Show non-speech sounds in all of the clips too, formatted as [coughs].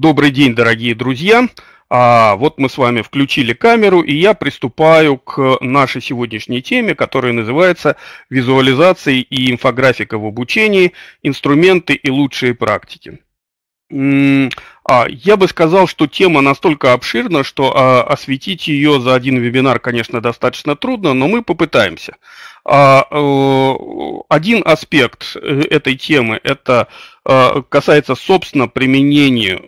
Добрый день, дорогие друзья! А, вот мы с вами включили камеру, и я приступаю к нашей сегодняшней теме, которая называется «Визуализация и инфографика в обучении. Инструменты и лучшие практики». А, я бы сказал, что тема настолько обширна, что а, осветить ее за один вебинар, конечно, достаточно трудно, но мы попытаемся. А, э, один аспект э, этой темы это касается, собственно, применения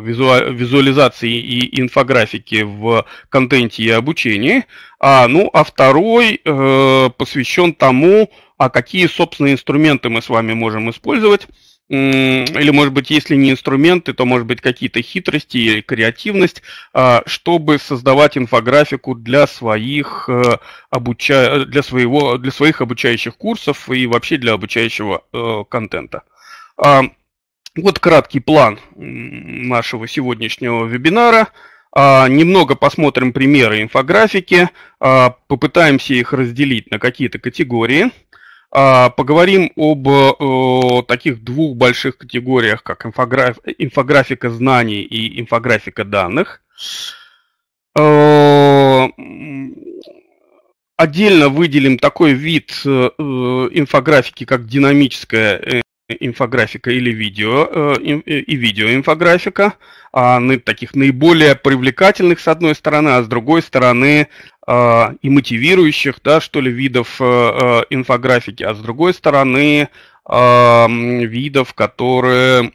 визуализации и инфографики в контенте и обучении. Ну, а второй э, посвящен тому, а какие, собственно, инструменты мы с вами можем использовать или, может быть, если не инструменты, то, может быть, какие-то хитрости или креативность, а, чтобы создавать инфографику для своих, э, обуча... для своего... для своих обучающих курсов и вообще для обучающего э, контента. А, вот краткий план нашего сегодняшнего вебинара. А, немного посмотрим примеры инфографики, попытаемся их разделить на какие-то категории – поговорим об о, таких двух больших категориях, как инфограф, инфографика знаний и инфографика данных. А, отдельно выделим такой вид э, инфографики, как динамическая э, инфографика или видео э, и видеоинфографика, а, таких наиболее привлекательных с одной стороны, а с другой стороны а, и мотивирующих, да, что ли, видов э, э, инфографики, а с другой стороны а, видов, которые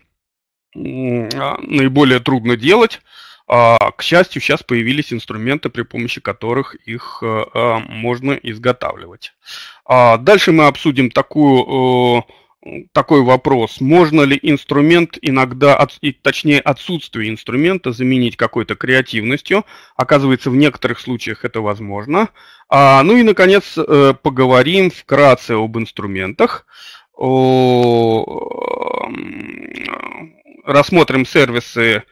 наиболее трудно делать. К счастью, сейчас появились инструменты, при помощи которых их э, можно изготавливать. Дальше мы обсудим такую такой вопрос. Можно ли инструмент иногда, точнее отсутствие инструмента заменить какой-то креативностью? Оказывается, в некоторых случаях это возможно. А, ну и, наконец, э, поговорим вкратце об инструментах. О, рассмотрим сервисы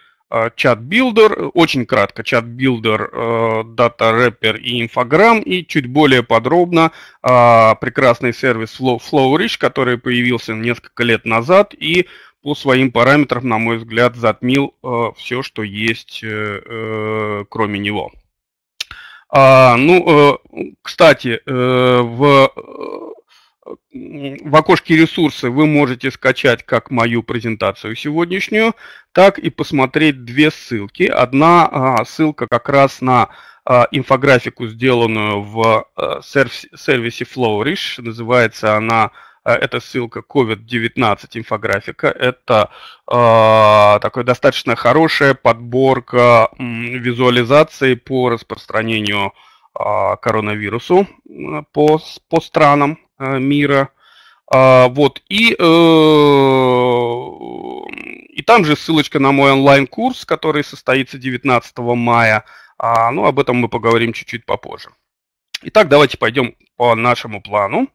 Chartbuilder, очень кратко, Chartbuilder, Datawrapper и Infogram, и чуть более подробно а, прекрасный сервис FlowRich, который появился несколько лет назад и по своим параметрам, на мой взгляд, затмил э, все, что есть э, э, кроме него. А, ну, кстати, в в окошке ресурсы вы можете скачать как мою презентацию сегодняшнюю, так и посмотреть две ссылки. Одна а, ссылка как раз на а, инфографику, сделанную в а, сервисе Flowrish. Называется она, эта ссылка COVID-19 инфографика. Это э, такая достаточно хорошая подборка визуализации по распространению э, коронавирусу по, по странам Э, мира. А, вот, и, э, и там же ссылочка на мой онлайн-курс, который состоится 19 мая. А, ну, об этом мы поговорим чуть-чуть попозже. Итак, давайте пойдем по нашему плану.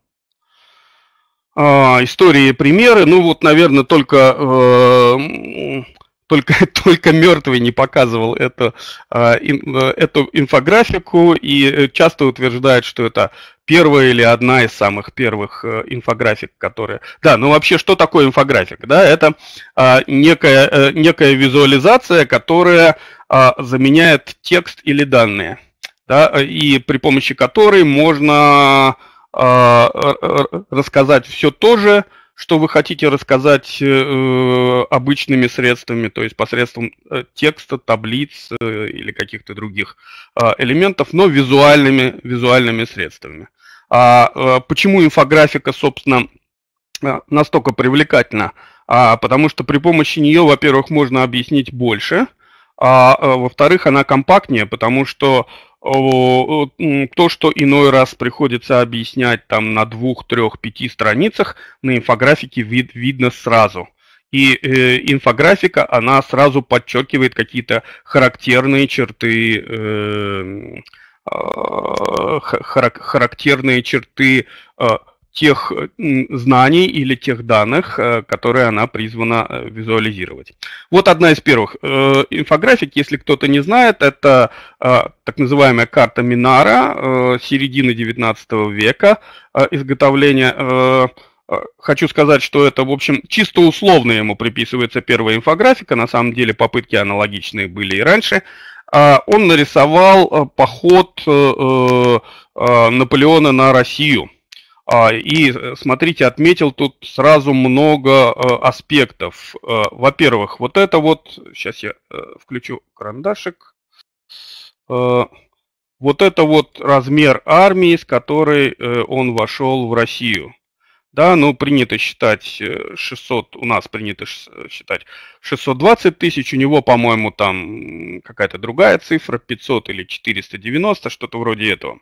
А, истории примеры. Ну, вот, наверное, только э, только, [laughs] только мертвый не показывал эту, а, эту инфографику и часто утверждает, что это первая или одна из самых первых э, инфографик, которые... Да, ну вообще, что такое инфографик? Да, это а, некая, э, некая визуализация, которая а, заменяет текст или данные, да, и при помощи которой можно рассказать все то же, что вы хотите рассказать э, обычными средствами, то есть посредством э, текста, таблиц э, или каких-то других э, элементов, но визуальными, визуальными средствами. А э, почему инфографика, собственно, э, настолько привлекательна? А, потому что при помощи нее, во-первых, можно объяснить больше, а э, во-вторых, она компактнее, потому что то, что иной раз приходится объяснять там на двух, трех, пяти страницах, на инфографике вид, видно сразу. И э, инфографика, она сразу подчеркивает какие-то характерные черты, э, э, характерные черты э, тех знаний или тех данных, э, которые она призвана э, визуализировать. Вот одна из первых э, инфографик, если кто-то не знает, это так называемая карта Минара середины 19 века изготовления. хочу сказать, что это, в общем, чисто условно ему приписывается первая инфографика, на самом деле попытки аналогичные были и раньше. Он нарисовал поход Наполеона на Россию – а, и э, смотрите, отметил тут сразу много э, аспектов. Э, во-первых, вот это вот, сейчас я включу карандашик. Вот это вот размер армии, с которой он вошел в Россию. Да, ну принято считать 600, у нас принято считать 620 тысяч, у него, по-моему, там какая-то другая цифра, 500 или 490, что-то вроде этого.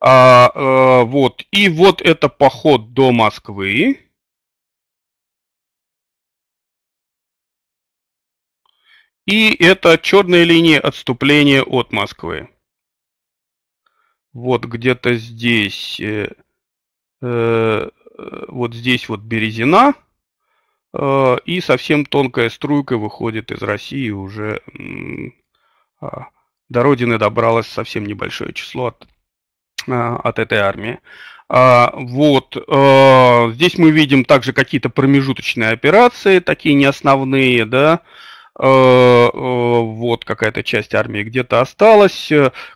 А, а, вот. И вот это поход до Москвы. И это черная линия отступления от Москвы. Вот где-то здесь, э, э, вот здесь вот Березина, э, и совсем тонкая струйка выходит из России уже э, до родины добралось совсем небольшое число, от от этой армии. А, вот, а, здесь мы видим также какие-то промежуточные операции, такие не основные, да, а, вот какая-то часть армии где-то осталась,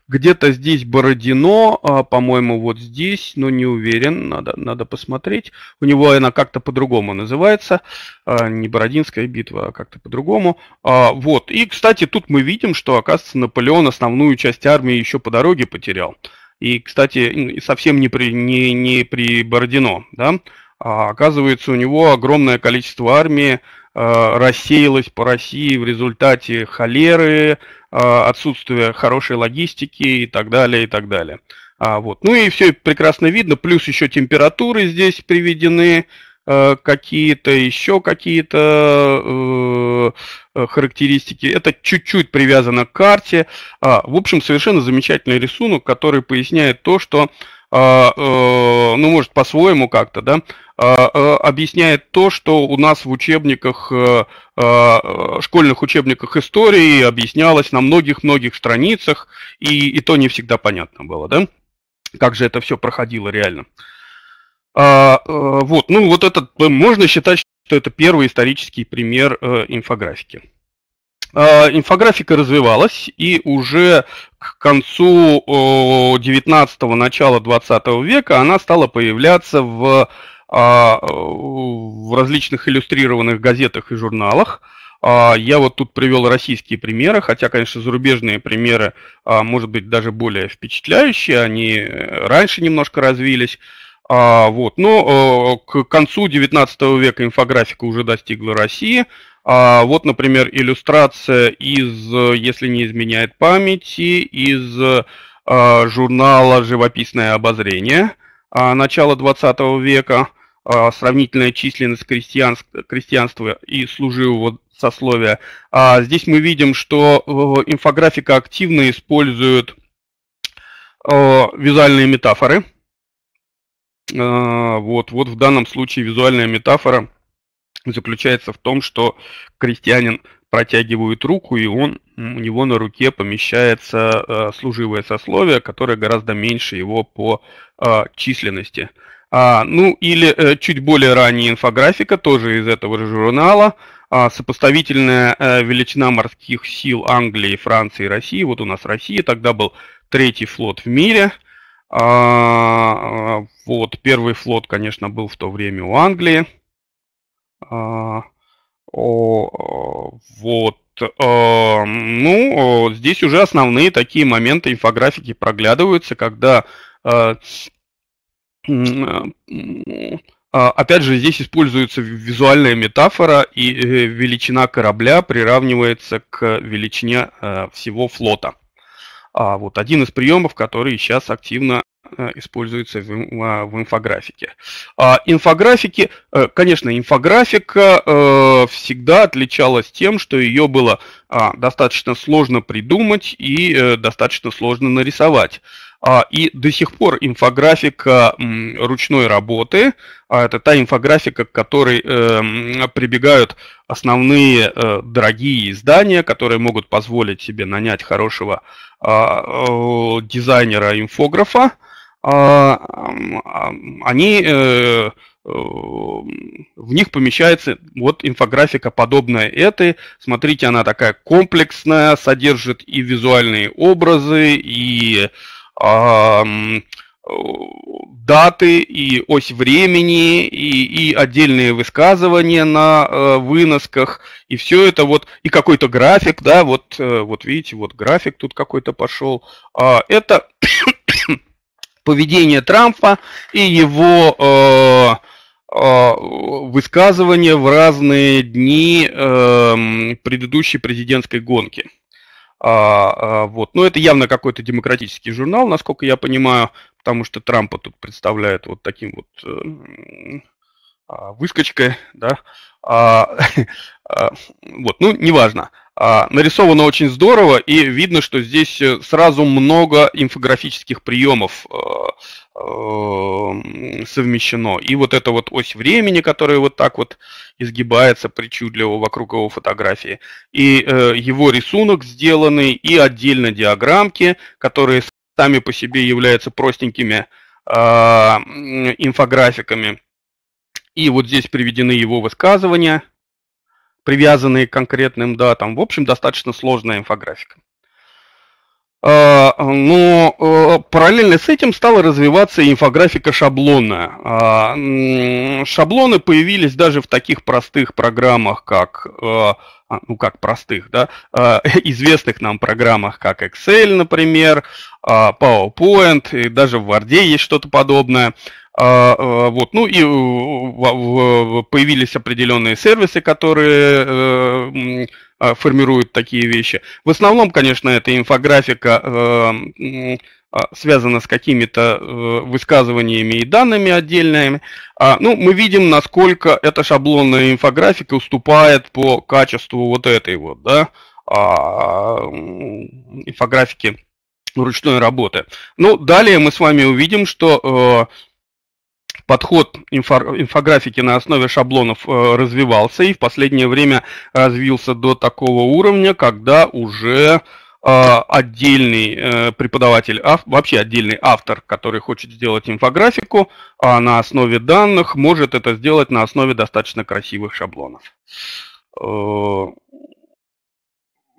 где-то здесь Бородино, по-моему, вот здесь, но не уверен, надо, надо посмотреть. У него она как-то по-другому называется, не Бородинская битва, а как-то по-другому. Вот, и, кстати, тут мы видим, что, оказывается, Наполеон основную часть армии еще по дороге потерял. И, кстати, совсем не при, не, не при Бородино, да, а оказывается, у него огромное количество армии э, рассеялось по России в результате холеры, э, отсутствия хорошей логистики и так далее, и так далее. А, вот. Ну и все прекрасно видно, плюс еще температуры здесь приведены, какие-то еще какие-то э, характеристики. Это чуть-чуть привязано к карте. А, в общем, совершенно замечательный рисунок, который поясняет то, что а, э, ну, может, по-своему как-то, да, а, объясняет то, что у нас в учебниках, школьных учебниках истории объяснялось на многих-многих страницах, и, и то не всегда понятно было, да, как же это все проходило реально. А, а, вот, ну вот этот, можно считать, что это первый исторический пример э, инфографики. А, инфографика развивалась, и уже к концу 19-го, начала 20 века она стала появляться в, в различных иллюстрированных газетах и журналах. Я вот тут привел российские примеры, хотя, конечно, зарубежные примеры, может быть, даже более впечатляющие, они раньше немножко развились. А, вот. Но э, к концу 19 века инфографика уже достигла России. А, вот, например, иллюстрация из, если не изменяет памяти, из а, журнала «Живописное обозрение» а, начала 20 века, а, сравнительная численность крестьянства, крестьянства и служивого сословия. А, здесь мы видим, что э, инфографика активно использует визуальные метафоры – а, вот, вот в данном случае визуальная метафора заключается в том, что крестьянин протягивает руку, и он, у него на руке помещается э, служивое сословие, которое гораздо меньше его по э, численности. А, ну или э, чуть более ранняя инфографика, тоже из этого же журнала, а, сопоставительная э, величина морских сил Англии, Франции и России. Вот у нас Россия, тогда был третий флот в мире – а, вот, первый флот, конечно, был в то время у Англии. А, о, вот, а, ну, здесь уже основные такие моменты инфографики проглядываются, когда а, Опять же, здесь используется визуальная метафора, и э, величина корабля приравнивается к величине э, всего флота. А вот один из приемов, который сейчас активно э, используется в, а, в инфографике. А инфографики, э, конечно, инфографика э, всегда отличалась тем, что ее было а, достаточно сложно придумать и достаточно сложно нарисовать. А, и до сих пор инфографика ручной работы, а это та инфографика, к которой э, прибегают основные э, дорогие издания, которые могут позволить себе нанять хорошего а, дизайнера-инфографа, они э, в них помещается вот инфографика подобная этой. Смотрите, она такая комплексная, содержит и визуальные образы, и даты и ось времени и, и отдельные высказывания на э, выносках и все это вот и какой-то график, да, вот э, вот видите, вот график тут какой-то пошел. Э, это [coughs] поведение Трампа и его э, э, высказывания в разные дни э, предыдущей президентской гонки. А, а, вот. Но это явно какой-то демократический журнал, насколько я понимаю, потому что Трампа тут представляет вот таким вот э, а, выскочкой, да. А, [laughs] а, вот, ну, неважно. А, нарисовано очень здорово, и видно, что здесь э, сразу много инфографических приемов э, э, совмещено. И вот эта вот ось времени, которая вот так вот изгибается причудливо вокруг его фотографии, и его рисунок сделанный, и отдельно диаграммки, которые сами по себе являются простенькими э, инфографиками. И вот здесь приведены его высказывания, привязанные к конкретным датам. В общем, достаточно сложная инфографика. А, но э, параллельно с этим стала развиваться инфографика шаблонная. А, шаблоны появились даже в таких простых программах, как э, а, ну как простых, да, [laughs] известных нам программах, как Excel, например, PowerPoint, и даже в Word есть что-то подобное. Вот, ну и появились определенные сервисы, которые э, а, формируют такие вещи. В основном, конечно, эта инфографика э, а, связана с какими-то э, высказываниями и данными отдельными. А, ну, мы видим, насколько эта шаблонная инфографика уступает по качеству вот этой вот, да, инфографики ручной работы. Ну, далее мы с вами увидим, что э, подход инфографики на основе шаблонов э, развивался и в последнее время развился до такого уровня, когда уже э, отдельный э, преподаватель, вообще отдельный автор, который хочет сделать инфографику а на основе данных, может это сделать на основе достаточно красивых шаблонов.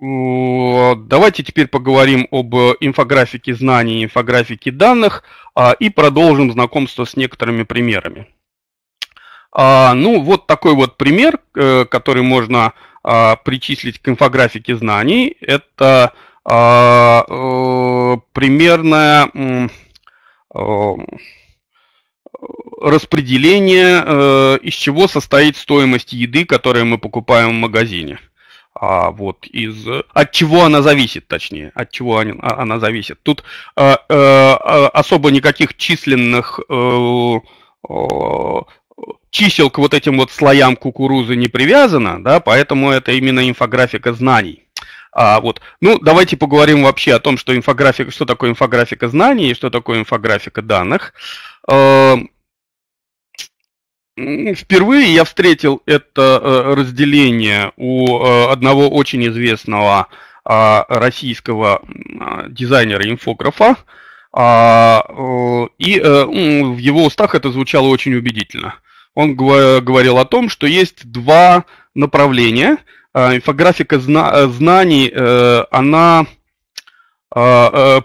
Давайте теперь поговорим об инфографике знаний, инфографике данных а, и продолжим знакомство с некоторыми примерами. А, ну, вот такой вот пример, э, который можно а, причислить к инфографике знаний. Это э, примерное э, распределение, из чего состоит стоимость еды, которую мы покупаем в магазине а, вот из от чего она зависит, точнее, от чего они, а, она зависит. Тут а, а, особо никаких численных а, а, чисел к вот этим вот слоям кукурузы не привязано, да, поэтому это именно инфографика знаний. А, вот. Ну, давайте поговорим вообще о том, что инфографика, что такое инфографика знаний и что такое инфографика данных. Впервые я встретил это э, разделение у э, одного очень известного а, российского а, дизайнера-инфографа, а, и э, в его устах это звучало очень убедительно. Он говорил о том, что есть два направления. Инфографика знаний, она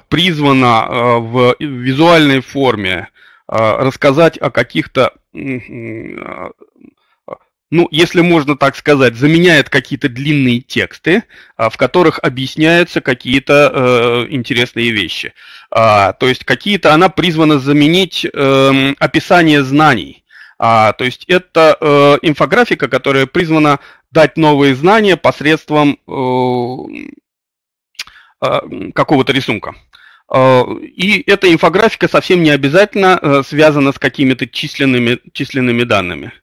призвана в визуальной форме рассказать о каких-то ну, если можно так сказать, заменяет какие-то длинные тексты, а, в которых объясняются какие-то э, интересные вещи. А, то есть какие-то она призвана заменить э, описание знаний. А, то есть это э, инфографика, которая призвана дать новые знания посредством э, э, какого-то рисунка. Э, и эта инфографика совсем не обязательно э, связана с какими-то численными, численными данными.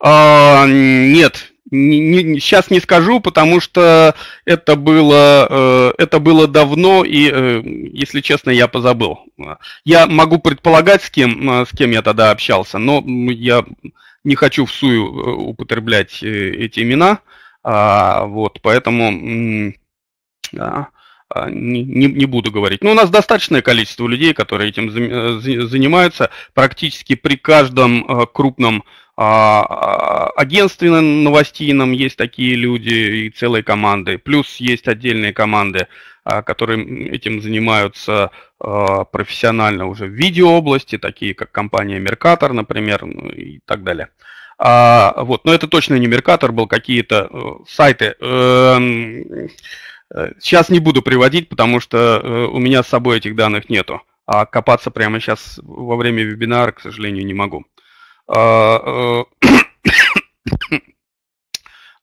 А, нет, не, не, сейчас не скажу, потому что это было, э, это было давно, и, если честно, я позабыл. Я могу предполагать, с кем, с кем я тогда общался, но я не хочу в сую употреблять эти имена. А, вот, поэтому не, не, не буду говорить. Но у нас достаточное количество людей, которые этим занимаются. Практически при каждом крупном агентстве новостейном есть такие люди и целые команды. Плюс есть отдельные команды, которые этим занимаются профессионально уже в видеообласти, такие как компания Меркатор, например, ну и так далее. А, вот, но это точно не Меркатор был, какие-то э, сайты. Э, сейчас не буду приводить, потому что э, у меня с собой этих данных нету. А копаться прямо сейчас во время вебинара, к сожалению, не могу. А, [coughs]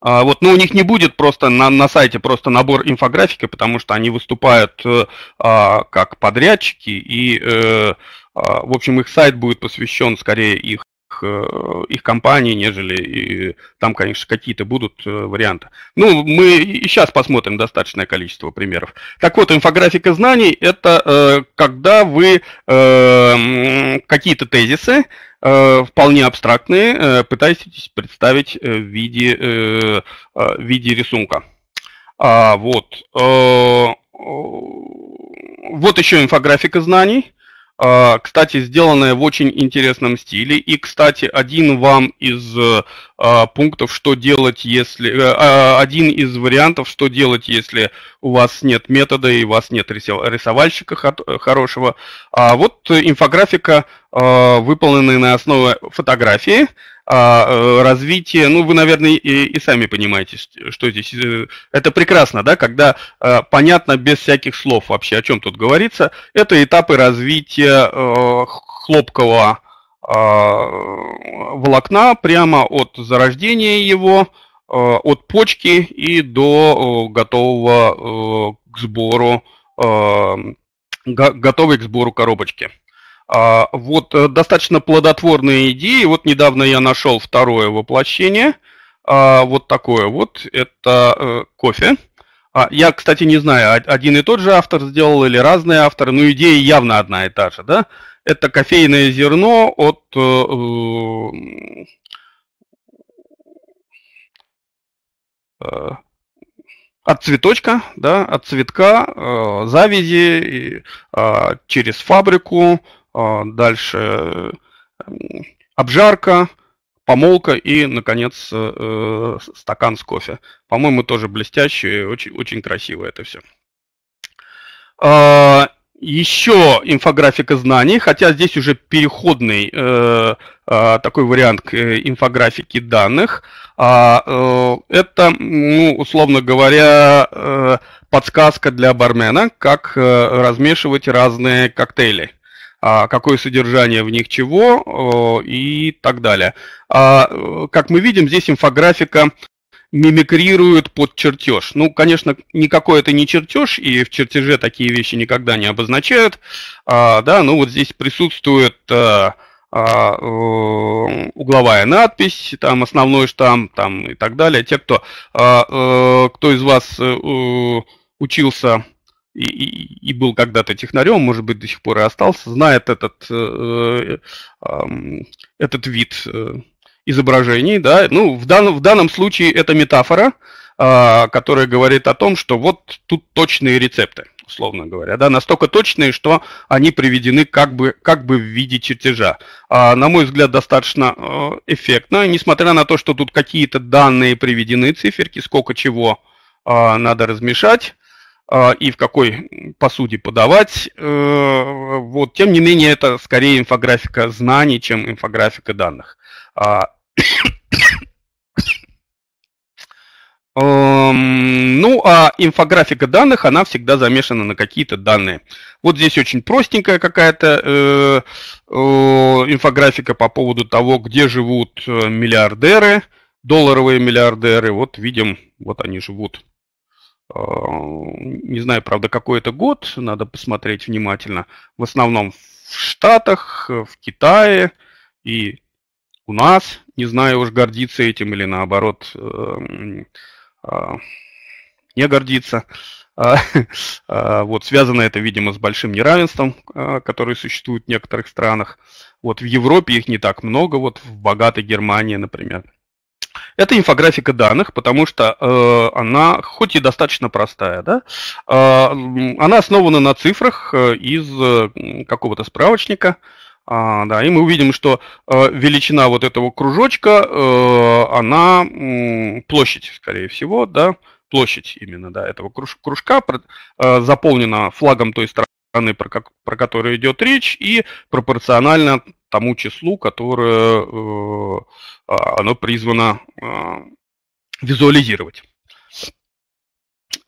а, вот, но у них не будет просто на, на сайте просто набор инфографики, потому что они выступают а, как подрядчики, и, э, а, в общем, их сайт будет посвящен скорее их Э, их компании, нежели и там, конечно, какие-то будут э, варианты. Ну, мы и сейчас посмотрим достаточное количество примеров. Так вот, инфографика знаний – это э, когда вы э, какие-то тезисы, э, вполне абстрактные, э, пытаетесь представить в виде, э, в виде рисунка. А, вот. Э, вот еще инфографика знаний. А, кстати, сделанная в очень интересном стиле. И, кстати, один вам из а, пунктов, что делать, если... Э, а, один из вариантов, что делать, если у вас нет метода и у вас нет рисовальщика хорошего. А вот инфографика, выполненная на основе фотографии, а, э, развитие, ну, вы, наверное, и, и сами понимаете, что здесь. Э, это прекрасно, да, когда э, понятно без всяких слов вообще, о чем тут говорится. Это этапы развития хлопкового волокна прямо от зарождения его, от почки и до готового к сбору, готовой к сбору коробочки. А, вот э, достаточно плодотворные идеи. Вот недавно я нашел второе воплощение. А, вот такое вот. Это э, кофе. А, я, кстати, не знаю, один и тот же автор сделал или разные авторы, но идея явно одна и та же, да? Это кофейное зерно от э, от цветочка, да, от цветка, завязи через фабрику, дальше обжарка, помолка и, наконец, э, стакан с кофе. По-моему, тоже блестящий, очень, очень красиво это все. А, еще инфографика знаний, хотя здесь уже переходный э, э, такой вариант к инфографике данных. А, это, ну, условно говоря, подсказка для бармена, как размешивать разные коктейли. А, какое содержание в них чего и так далее. А, как мы видим, здесь инфографика мимикрирует под чертеж. Ну, конечно, никакой это не чертеж, и в чертеже такие вещи никогда не обозначают. А, да, ну вот здесь присутствует угловая надпись, там основной штамп, там и так далее. Те, кто, кто из вас э, учился и, и, и был когда-то технарем, может быть, до сих пор и остался, знает этот, э, э, этот вид э, изображений. Да? Ну, в, дан, в данном случае это метафора, э, которая говорит о том, что вот тут точные рецепты, условно говоря, да, настолько точные, что они приведены как бы, как бы в виде чертежа. А, на мой взгляд, достаточно эффектно, несмотря на то, что тут какие-то данные приведены, циферки, сколько чего э, надо размешать, а, и в какой посуде подавать. Э, вот, тем не менее, это скорее инфографика знаний, чем инфографика данных. А, [coughs] эм, ну, а инфографика данных, она всегда замешана на какие-то данные. Вот здесь очень простенькая какая-то э, э, инфографика по поводу того, где живут миллиардеры, долларовые миллиардеры. Вот видим, вот они живут Э, не знаю, правда, какой это год, надо посмотреть внимательно. В основном в Штатах, в Китае и у нас. Не знаю уж, гордиться этим или наоборот э, э, не гордиться. [laughs] Вот, связано это, видимо, с большим неравенством, которое существует в некоторых странах. Вот в Европе их не так много, вот в богатой Германии, например. Это инфографика данных, потому что э, она, хоть и достаточно простая, да, э, она основана на цифрах э, из э, какого-то справочника, а, да, и мы увидим, что э, величина вот этого кружочка, э, она э, площадь, скорее всего, да, площадь именно, да, этого круж, кружка э, заполнена флагом той страны, про, как, про которую идет речь, и пропорционально тому числу, которое э, а, оно призвано э, визуализировать.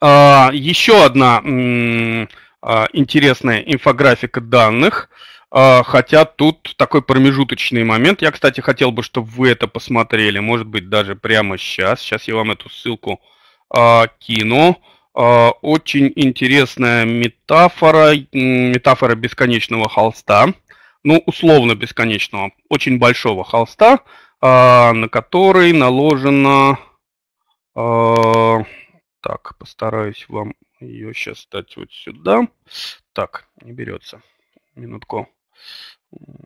Э, еще одна э, интересная инфографика данных – а, хотя тут такой промежуточный момент. Я, кстати, хотел бы, чтобы вы это посмотрели. Может быть, даже прямо сейчас. Сейчас я вам эту ссылку а, кину. А, очень интересная метафора, метафора бесконечного холста. Ну, условно бесконечного, очень большого холста, а, на который наложено... А, так, постараюсь вам ее сейчас дать вот сюда. Так, не берется. Минутку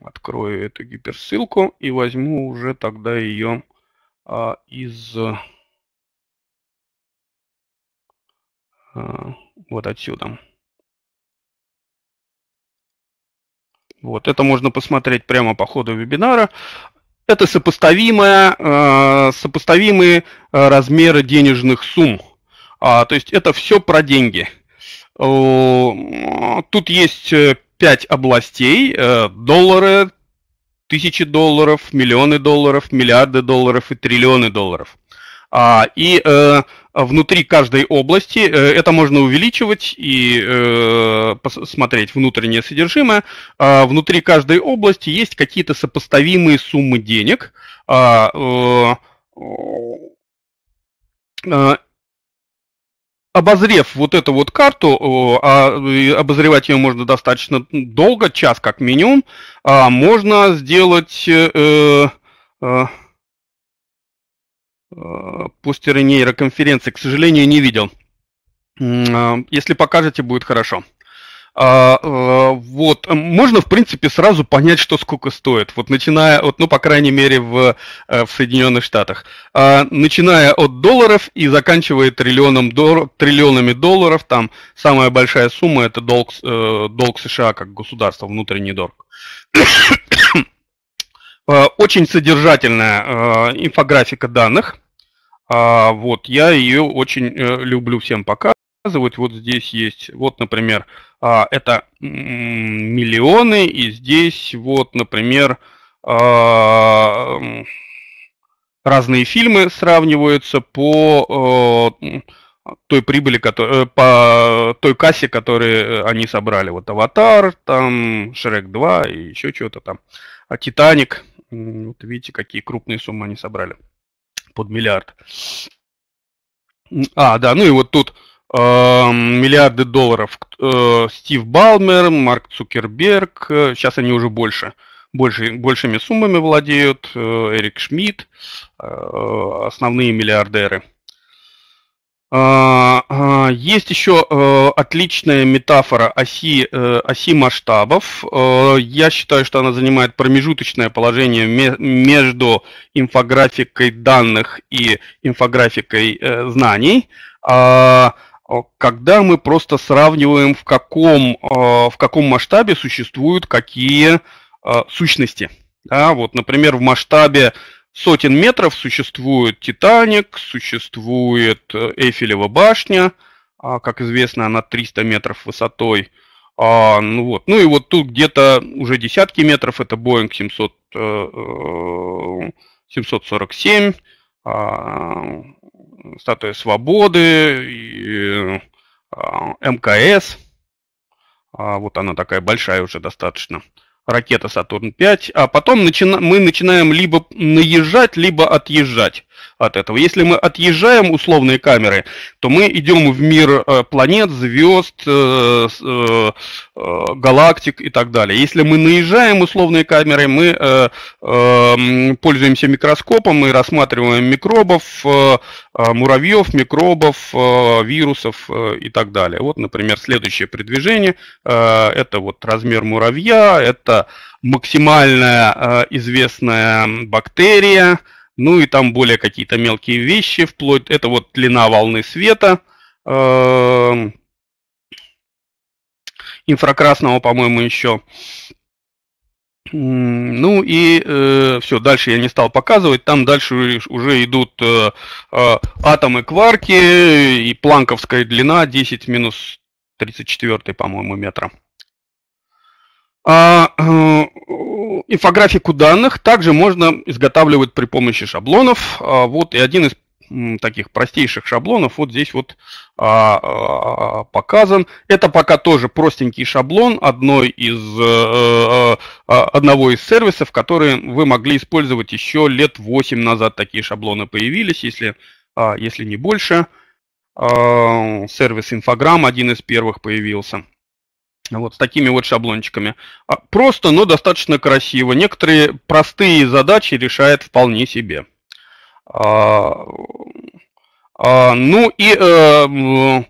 открою эту гиперссылку и возьму уже тогда ее а, из а, вот отсюда. Вот, это можно посмотреть прямо по ходу вебинара. Это сопоставимое, э, сопоставимые размеры денежных сумм. А, то есть это все про деньги. Тут есть э, пять областей, э, доллары, тысячи долларов, миллионы долларов, миллиарды долларов и триллионы долларов. А, и э, внутри каждой области э, это можно увеличивать и э, посмотреть внутреннее содержимое. А, внутри каждой области есть какие-то сопоставимые суммы денег. А, обозрев вот эту вот карту, обозревать ее можно достаточно долго, час как минимум, можно сделать постеры нейроконференции, к сожалению, не видел. А, если покажете, будет хорошо. А, а, вот, можно, в принципе, сразу понять, что сколько стоит. Вот начиная от, ну, по крайней мере, в, э, в Соединенных Штатах. А, начиная от долларов и заканчивая триллионом триллионами долларов, там самая большая сумма это долг, э, долг США как государство, внутренний долг. Очень содержательная инфографика данных. Вот, я ее очень э, люблю всем показывать. Вот здесь есть, вот, например, а, это миллионы, и здесь вот, например, а, разные фильмы сравниваются по той прибыли, э, по той кассе, которые они собрали. Вот «Аватар», там «Шрек 2» и еще что-то там. А «Титаник», вот видите, какие крупные суммы они собрали. Под миллиард. А, да, ну и вот тут Эм, миллиарды долларов. Э, Стив Балмер, Марк Цукерберг, сейчас они уже больше, больше большими суммами владеют, э, Эрик Шмидт, э, основные миллиардеры. Есть еще отличная метафора оси, оси масштабов. Я считаю, что она занимает промежуточное положение между инфографикой данных и инфографикой знаний. Э, когда мы просто сравниваем, в каком, э, в каком масштабе существуют какие э, сущности. Да, вот, например, в масштабе сотен метров существует Титаник, существует Эйфелева башня, а, как известно, она 300 метров высотой. А, ну, вот. ну и вот тут где-то уже десятки метров, это Boeing 700, 747, Статуя Свободы, и, а, МКС. А, вот она такая большая уже достаточно. Ракета Сатурн-5. А потом начина мы начинаем либо наезжать, либо отъезжать от этого. Если мы отъезжаем условные камеры, то мы идем в мир э, планет, звезд, э, э, галактик и так далее. Если мы наезжаем условные камеры, мы пользуемся микроскопом и рассматриваем микробов, муравьев, микробов, вирусов и так далее. Вот, например, следующее предвижение – это вот размер муравья, это максимальная известная бактерия – Ну и там более какие-то мелкие вещи, вплоть, это вот длина волны света, э, инфракрасного, по-моему, еще. Ну и э, все, дальше я не стал показывать. Там дальше уже идут э, э, атомы кварки и планковская длина 10 минус 34, по-моему, метра. А, э, инфографику данных также можно изготавливать при помощи шаблонов. А, вот и один из таких простейших шаблонов вот здесь вот а, а, показан. Это пока тоже простенький шаблон одной из, а, а, одного из сервисов, которые вы могли использовать еще лет 8 назад. Такие шаблоны появились, если, если не больше. Сервис Инфограмм один из первых появился. Вот с такими вот шаблончиками. Просто, но достаточно красиво. Некоторые простые задачи решает вполне себе. А, а, ну и э,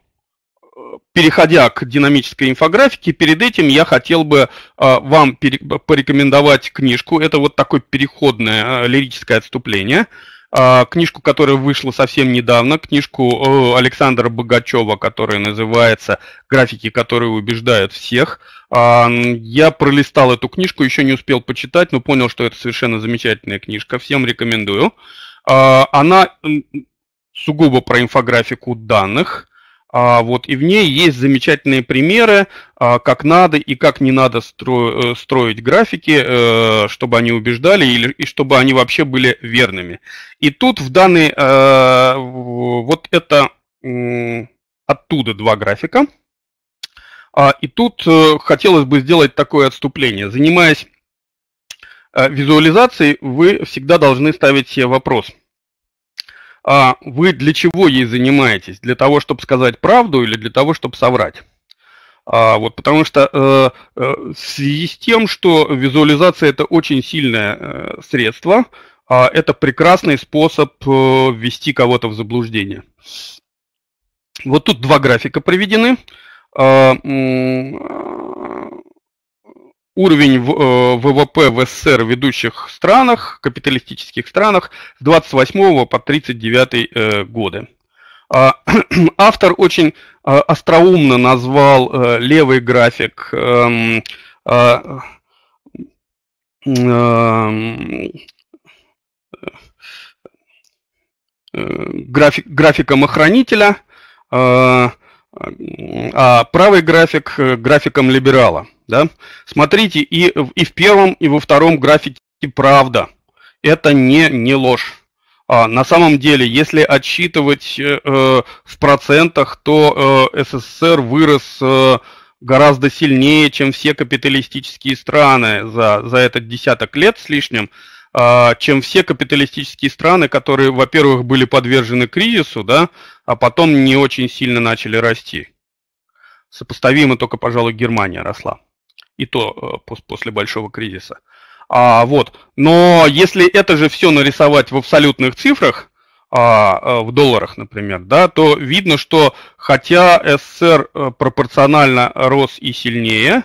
переходя к динамической инфографике, перед этим я хотел бы а, вам порекомендовать книжку. Это вот такое переходное лирическое отступление. Книжку, которая вышла совсем недавно, книжку Александра Богачева, которая называется «Графики, которые убеждают всех». Я пролистал эту книжку, еще не успел почитать, но понял, что это совершенно замечательная книжка. Всем рекомендую. А, она сугубо про инфографику данных. А, вот, и в ней есть замечательные примеры, а, как надо и как не надо э, строить графики, э, чтобы они убеждали или, и чтобы они вообще были верными. И тут в данный, э, вот это оттуда два графика. И тут хотелось бы сделать такое отступление. Занимаясь визуализации вы всегда должны ставить себе вопрос. А вы для чего ей занимаетесь? Для того, чтобы сказать правду или для того, чтобы соврать? А, вот, потому что э, э, в связи с тем, что визуализация это очень сильное э, средство, э, это прекрасный способ э, ввести кого-то в заблуждение. Вот тут два графика приведены. Э, уровень ВВП в э, СССР в ведущих странах, капиталистических странах с 28 по 39 э, годы. А, [clears throat] автор очень э, остроумно назвал левый график эм, график, графиком охранителя, а правый график графиком либерала. Да? Смотрите, и, и в первом, и во втором графике правда. Это не, не ложь. А, на самом деле, если отсчитывать э, в процентах, то э, СССР вырос э, гораздо сильнее, чем все капиталистические страны за, за этот десяток лет с лишним, э, чем все капиталистические страны, которые, во-первых, были подвержены кризису, да, а потом не очень сильно начали расти. Сопоставимо только, пожалуй, Германия росла и то э, после большого кризиса. А, вот. Но если это же все нарисовать в абсолютных цифрах, а, э, в долларах, например, да, то видно, что хотя СССР э, пропорционально рос и сильнее,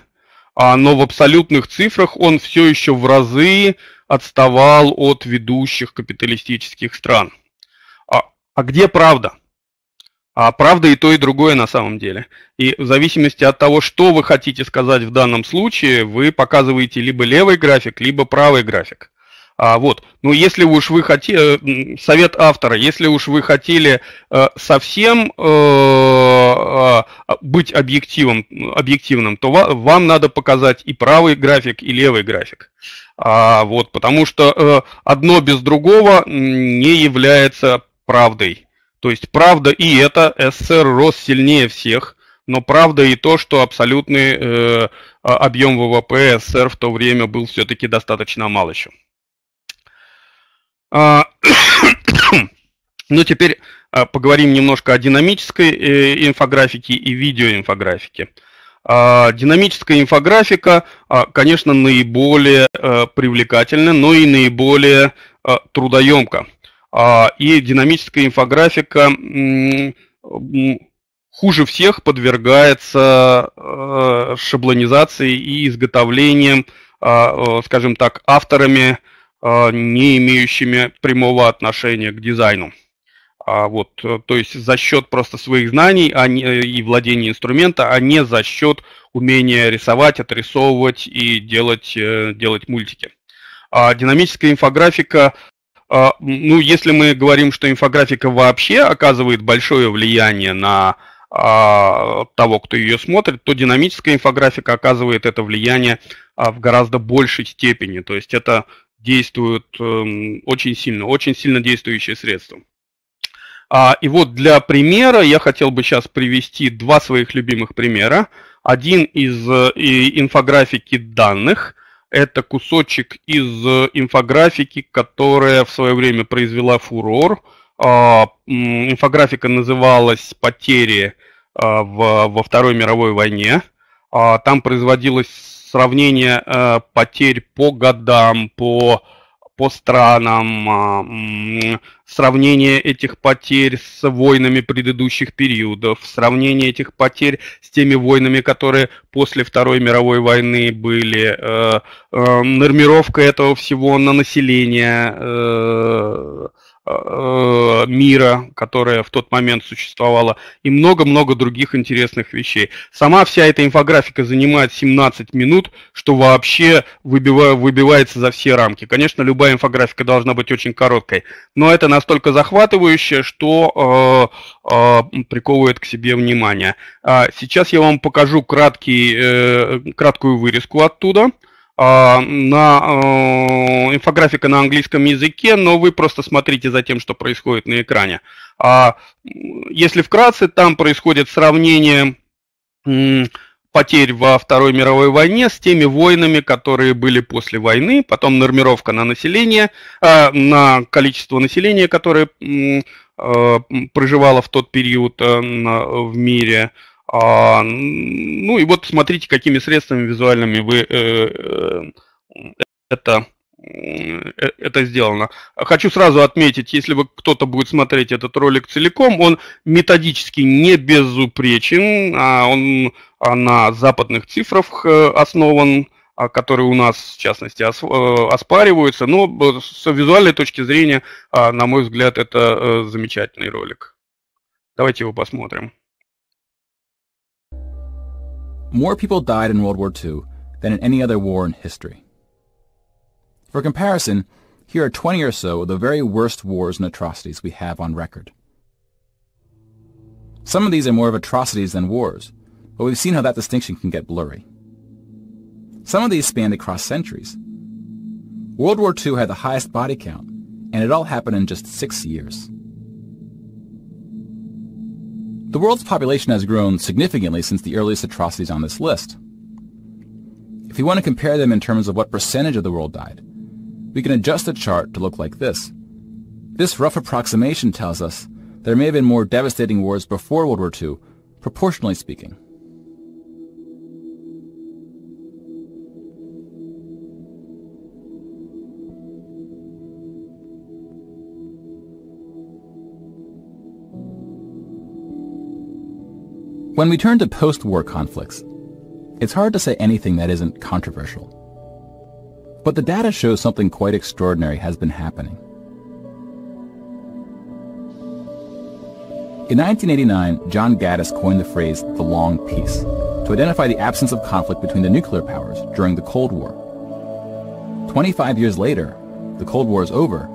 а, но в абсолютных цифрах он все еще в разы отставал от ведущих капиталистических стран. А, а где правда? А правда и то, и другое на самом деле. И в зависимости от того, что вы хотите сказать в данном случае, вы показываете либо левый график, либо правый график. А, вот. Ну, если уж вы хотели, э, совет автора, если уж вы хотели э, совсем э, э, быть объективом, объективным, то ва, вам надо показать и правый график, и левый график. А, вот, потому что э, одно без другого не является правдой. То есть правда и это, СССР рос сильнее всех, но правда и то, что абсолютный э, а, объем ВВП СССР в то время был все-таки достаточно мал еще. А, [coughs] ну, теперь а, поговорим немножко о динамической э, инфографике и видеоинфографике. А, динамическая инфографика, конечно, наиболее а, привлекательна, но и наиболее а, трудоемка. А, и динамическая инфографика хуже всех подвергается э, шаблонизации и изготовлением, а, скажем так, авторами не имеющими прямого отношения к дизайну. А вот, то есть за счет просто своих знаний а и владения инструмента, а не за счет умения рисовать, отрисовывать и делать, делать мультики. А динамическая инфографика ну, если мы говорим, что инфографика вообще оказывает большое влияние на а, того, кто ее смотрит, то динамическая инфографика оказывает это влияние а, в гораздо большей степени. То есть это действует эм, очень сильно, очень сильно действующее средство. И вот для примера я хотел бы сейчас привести два своих любимых примера. Один из э, инфографики данных – это кусочек из э, инфографики, которая в свое время произвела фурор. А, инфографика называлась «Потери а, во Второй мировой войне». А, там производилось сравнение э, потерь по годам, по по странам, а, сравнение этих потерь с войнами предыдущих периодов, сравнение этих потерь с теми войнами, которые после Второй мировой войны были, э, э, нормировка этого всего на население, э, мира, которая в тот момент существовала, и много-много других интересных вещей. Сама вся эта инфографика занимает 17 минут, что вообще выбивая, выбивается за все рамки. Конечно, любая инфографика должна быть очень короткой, но это настолько захватывающе, что э, э, приковывает к себе внимание. А сейчас я вам покажу краткий, э, краткую вырезку оттуда. На э, инфографика на английском языке, но вы просто смотрите за тем, что происходит на экране. А если вкратце, там происходит сравнение потерь во Второй мировой войне с теми войнами, которые были после войны, потом нормировка на население, э, на количество населения, которое э, проживало в тот период в мире, а, ну и вот смотрите, какими средствами визуальными вы э, э, это э, это сделано. Хочу сразу отметить, если вы кто-то будет смотреть этот ролик целиком, он методически не безупречен, а он а на западных цифрах основан, а которые у нас, в частности, оспариваются, но с визуальной точки зрения, на мой взгляд, это замечательный ролик. Давайте его посмотрим. More people died in World War II than in any other war in history. For comparison, here are 20 or so of the very worst wars and atrocities we have on record. Some of these are more of atrocities than wars, but we've seen how that distinction can get blurry. Some of these spanned across centuries. World War II had the highest body count, and it all happened in just six years. The world's population has grown significantly since the earliest atrocities on this list. If we want to compare them in terms of what percentage of the world died, we can adjust the chart to look like this. This rough approximation tells us there may have been more devastating wars before World War II, proportionally speaking. When we turn to post-war conflicts, it's hard to say anything that isn't controversial. But the data shows something quite extraordinary has been happening. In 1989, John Gaddis coined the phrase the long peace to identify the absence of conflict between the nuclear powers during the Cold War. 25 years later, the Cold War is over,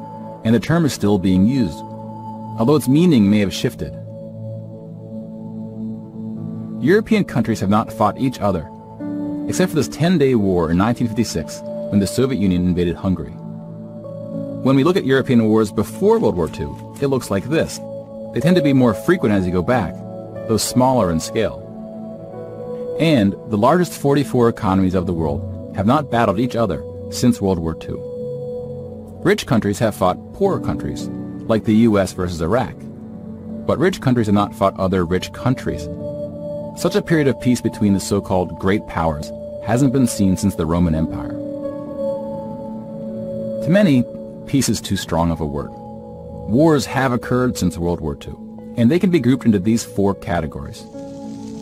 and the term is still being used, although its meaning may have shifted. European countries have not fought each other, except for this 10-day war in 1956 when the Soviet Union invaded Hungary. When we look at European wars before World War II, it looks like this. They tend to be more frequent as you go back, though smaller in scale. And the largest 44 economies of the world have not battled each other since World War II. Rich countries have fought poorer countries, like the US versus Iraq. But rich countries have not fought other rich countries, such a period of peace between the so-called great powers hasn't been seen since the Roman Empire. To many, peace is too strong of a word. Wars have occurred since World War II, and they can be grouped into these four categories.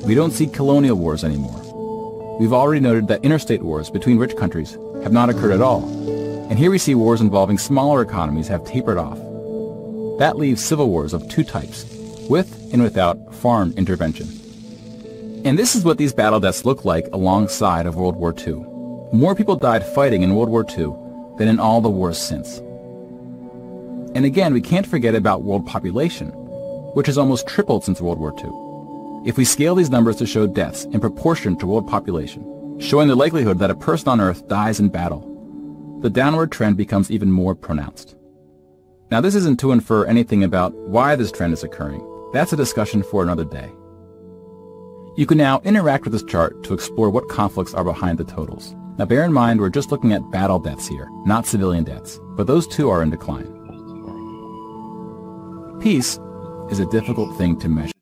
We don't see colonial wars anymore. We've already noted that interstate wars between rich countries have not occurred at all. And here we see wars involving smaller economies have tapered off. That leaves civil wars of two types, with and without foreign intervention. And this is what these battle deaths look like alongside of World War II. More people died fighting in World War II than in all the wars since. And again, we can't forget about world population, which has almost tripled since World War II. If we scale these numbers to show deaths in proportion to world population, showing the likelihood that a person on Earth dies in battle, the downward trend becomes even more pronounced. Now this isn't to infer anything about why this trend is occurring. That's a discussion for another day. You can now interact with this chart to explore what conflicts are behind the totals. Now bear in mind we're just looking at battle deaths here, not civilian deaths, but those too are in decline. Peace is a difficult thing to measure.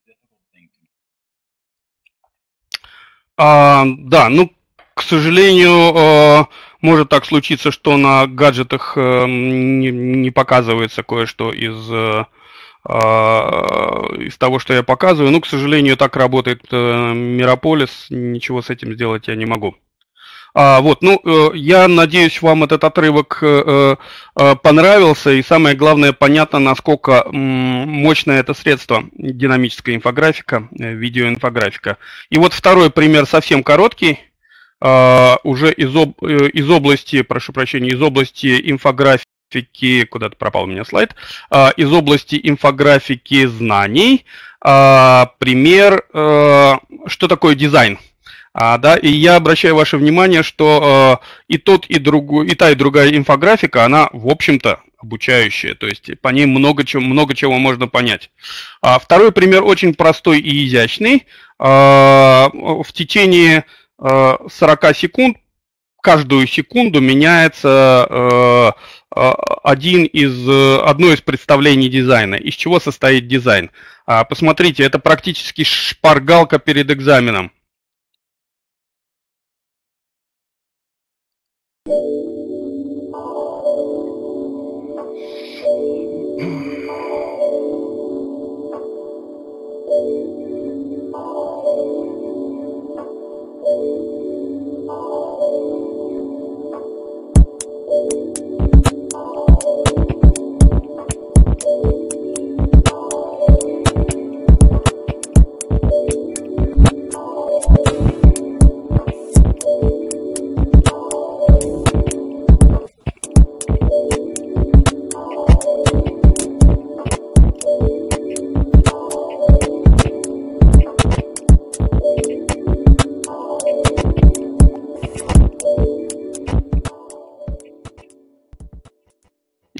А, да, ну, к сожалению, э, может так случиться, что на гаджетах э, не, не показывается кое-что из, э, из того, что я показываю. Ну, к сожалению, так работает Мирополис, ничего с этим сделать я не могу. А, вот, ну, э, я надеюсь, вам этот отрывок э, э, понравился, и самое главное, понятно, насколько мощное это средство, динамическая инфографика, видеоинфографика. И вот второй пример совсем короткий, а, уже из, об, из области, прошу прощения, из области инфографики, куда-то пропал у меня слайд, а, из области инфографики знаний, пример, что такое дизайн – а, да, и я обращаю ваше внимание, что э, и тот, и другой, и та, и другая инфографика, она, в общем-то, обучающая, то есть по ней много чего, много чего можно понять. А второй пример очень простой и изящный. А, в течение а, э, 40 секунд каждую секунду меняется э, э один из, одно из представлений дизайна. Из чего состоит дизайн? А, посмотрите, это практически шпаргалка перед экзаменом.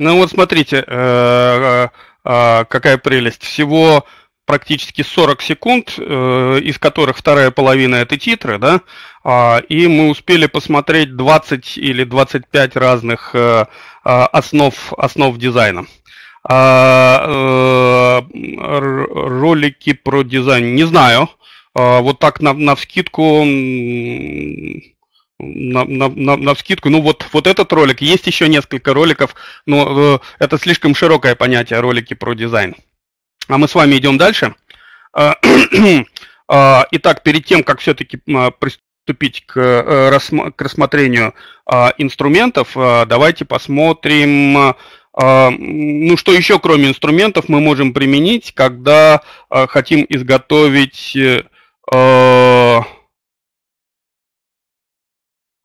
Ну вот смотрите, э, э, э, какая прелесть. Всего практически 40 секунд, из которых вторая половина это титры, да, а, и мы успели посмотреть 20 или 25 разных основ, основ дизайна. А, ролики про дизайн, не знаю, а, вот так на, на вскидку на, на, на, на вскидку, ну вот, вот этот ролик, есть еще несколько роликов, но э, это слишком широкое понятие, ролики про дизайн. А мы с вами идем дальше. А, [clears throat] а, итак, перед тем, как все-таки а, приступить к, э, к рассмотрению инструментов, давайте посмотрим, ну что еще кроме инструментов мы можем применить, когда хотим изготовить э,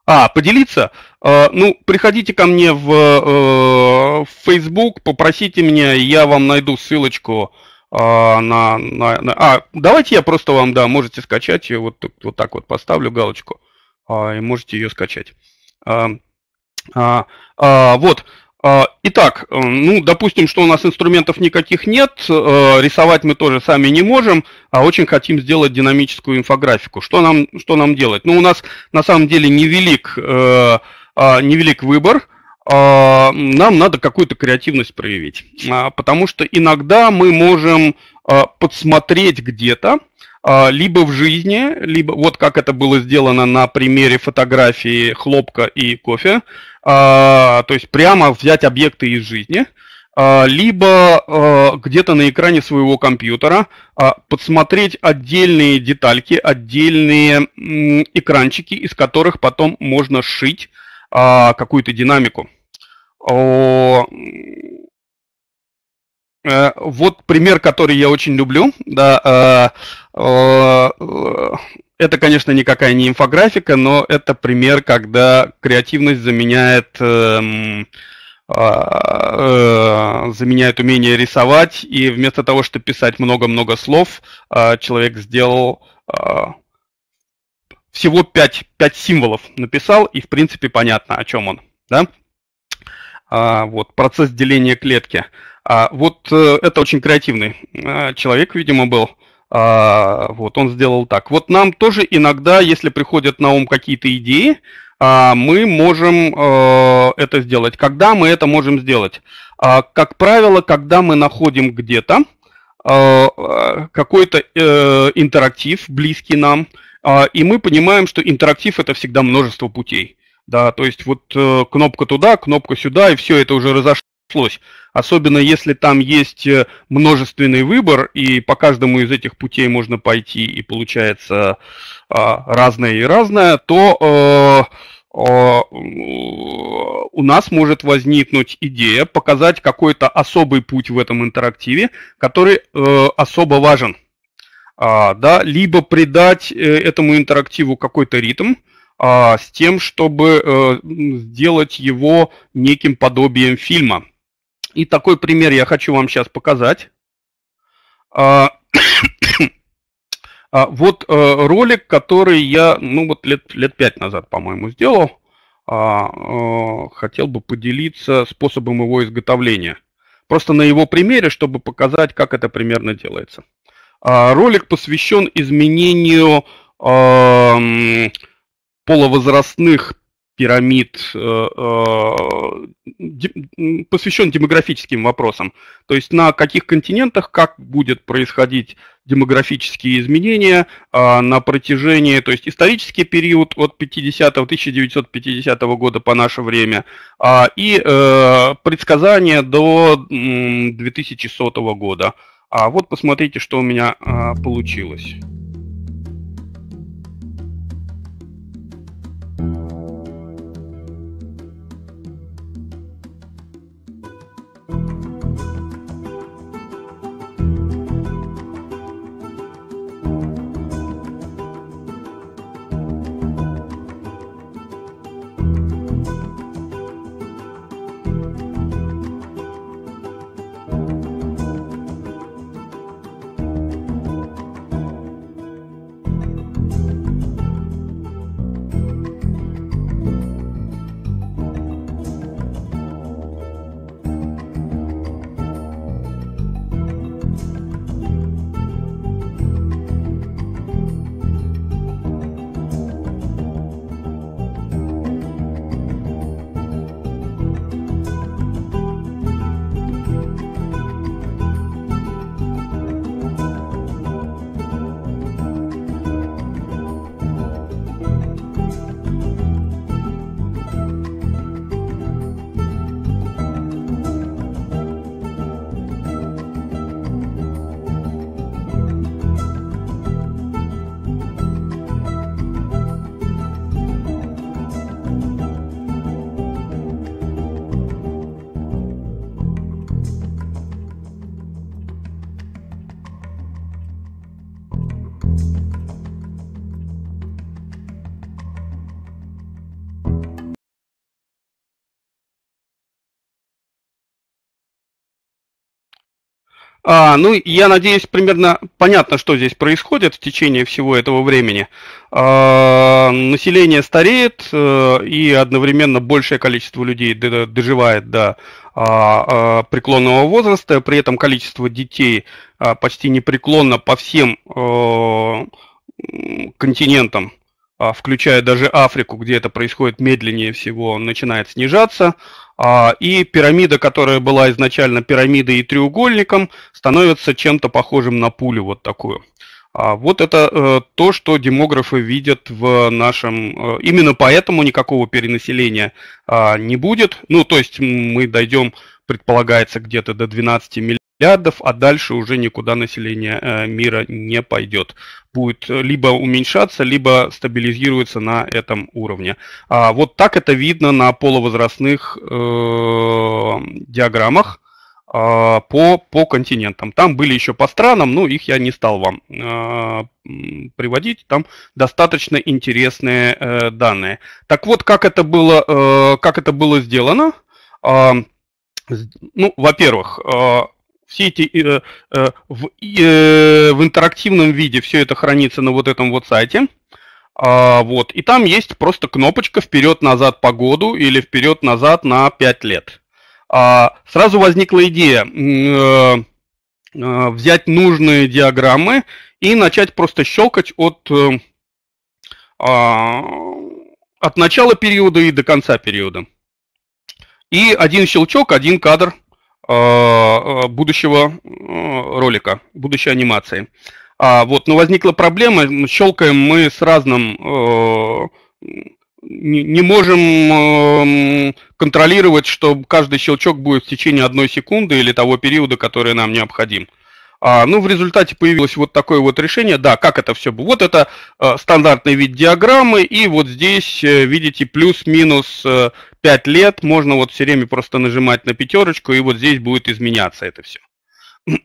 а, поделиться? Э, ну, приходите ко мне в, э, в Facebook, попросите меня, я вам найду ссылочку э, на, на, на... А, давайте я просто вам, да, можете скачать ее, вот, вот так вот поставлю галочку, и можете ее скачать. А, а, а, вот, а, итак, э, ну, допустим, что у нас инструментов никаких нет, э, рисовать мы тоже сами не можем, а очень хотим сделать динамическую инфографику. Что нам, что нам делать? Ну, у нас на самом деле невелик, э, а, невелик выбор, а, нам надо какую-то креативность проявить, потому что иногда мы можем подсмотреть где-то, либо в жизни, либо вот как это было сделано на примере фотографии хлопка и кофе, а, то есть прямо взять объекты из жизни, а, либо а, где-то на экране своего компьютера подсмотреть отдельные детальки, отдельные экранчики, из которых потом можно сшить какую-то динамику. Вот пример, который я очень люблю, да, это, конечно, никакая не инфографика, но это пример, когда креативность заменяет эм, а, э, заменяет умение рисовать, и вместо того, чтобы писать много-много слов, а, человек сделал а, всего 5, 5 символов написал, и в принципе понятно, о чем он. Да? Вот, процесс деления клетки. Вот э, это очень креативный человек, видимо, был. Вот, он сделал так. Вот нам тоже иногда, если приходят на ум какие-то идеи, а, мы можем э, это сделать. Когда мы это можем сделать? А, как правило, когда мы находим где-то э, какой-то э, интерактив, близкий нам, а, и мы понимаем, что интерактив это всегда множество путей. Да, то есть вот кнопка туда, кнопка сюда, и все это уже разошлось. Особенно если там есть множественный выбор, и по каждому из этих путей можно пойти, и получается разное и разное, то у нас может возникнуть идея показать какой-то особый путь в этом интерактиве, который э, особо важен. А, да, либо придать э, этому интерактиву какой-то ритм а, с тем, чтобы э, сделать его неким подобием фильма. И такой пример я хочу вам сейчас показать. А, [coughs] а, вот э, ролик, который я, ну вот лет, лет пять назад, по-моему, сделал. А, э, хотел бы поделиться способом его изготовления. Просто на его примере, чтобы показать, как это примерно делается. Ролик посвящен изменению половозрастных пирамид э, э, посвящен демографическим вопросам. То есть на каких континентах как будет происходить демографические изменения а, на протяжении, то есть исторический период от 50 1950 года по наше время а, и э, предсказания до 2100 года. А вот посмотрите, что у меня а, получилось. А, ну, я надеюсь, примерно понятно, что здесь происходит в течение всего этого времени. А, население стареет, а, и одновременно большее количество людей доживает до а, а, преклонного возраста, при этом количество детей а, почти непреклонно по всем а, континентам включая даже Африку, где это происходит медленнее всего, начинает снижаться. А, и пирамида, которая была изначально пирамидой и треугольником, становится чем-то похожим на пулю вот такую. А, вот это э, то, что демографы видят в нашем... Э, именно поэтому никакого перенаселения не будет. Ну, то есть мы дойдем, предполагается, где-то до 12 миллионов миллиардов, а дальше уже никуда население э, мира не пойдет. Будет либо уменьшаться, либо стабилизируется на этом уровне. А вот так это видно на полувозрастных э, диаграммах э, по, по континентам. Там были еще по странам, но их я не стал вам э, приводить. Там достаточно интересные э, данные. Так вот, как это было, э, как это было сделано? Э, ну, во-первых, э, все эти э, э, в, э, в интерактивном виде все это хранится на вот этом вот сайте. А, вот, и там есть просто кнопочка вперед-назад по году или вперед-назад на 5 лет. А, сразу возникла идея э, э, взять нужные диаграммы и начать просто щелкать от, э, э, от начала периода и до конца периода. И один щелчок, один кадр – будущего э, ролика, будущей анимации. А, вот, но возникла проблема, щелкаем мы с разным, не, можем контролировать, что каждый щелчок будет в течение одной секунды или того периода, который нам необходим. А, ну, в результате появилось вот такое вот решение. Да, как это все? Вот это э, стандартный вид диаграммы, и вот здесь, э, видите, плюс-минус э, 5 лет. Можно вот все время просто нажимать на пятерочку, и вот здесь будет изменяться это все. [coughs]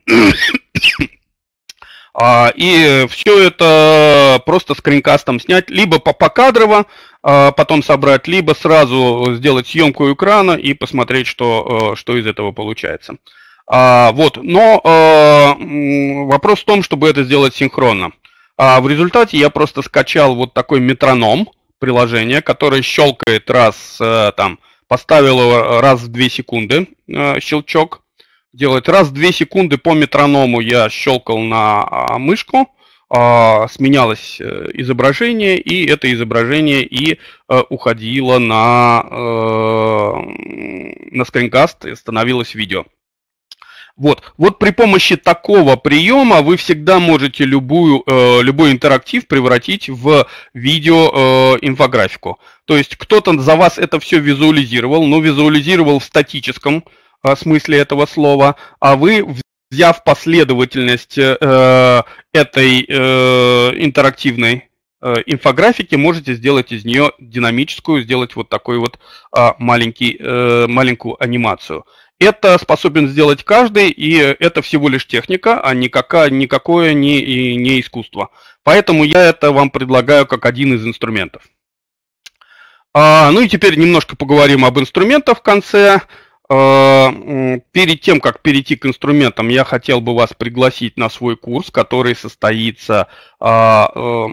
А, и все это просто скринкастом снять, либо по покадрово, а, потом собрать, либо сразу сделать съемку экрана и посмотреть, что, э, что из этого получается. А, вот, но а, вопрос в том, чтобы это сделать синхронно. В результате я просто скачал вот такой метроном приложение, которое щелкает раз а, там, поставил раз в 2 секунды а, щелчок, делает раз в 2 секунды по метроному я щелкал на а, мышку, а, сменялось э, изображение, и это изображение и уходило на, на скринкаст и становилось видео. Вот, вот при помощи такого приема вы всегда можете любую, э, любой интерактив превратить в видео э. То есть кто-то за вас это все визуализировал, но визуализировал в статическом э, смысле этого слова, а вы, взяв последовательность э, этой э, интерактивной э, инфографики, можете сделать из нее динамическую, сделать вот такой вот э, маленький, э, маленькую анимацию. Это способен сделать каждый, и это всего лишь техника, а никакая, никакое не, не искусство. Поэтому я это вам предлагаю как один из инструментов. А, ну и теперь немножко поговорим об инструментах в конце. А, перед тем, как перейти к инструментам, я хотел бы вас пригласить на свой курс, который состоится, а, а,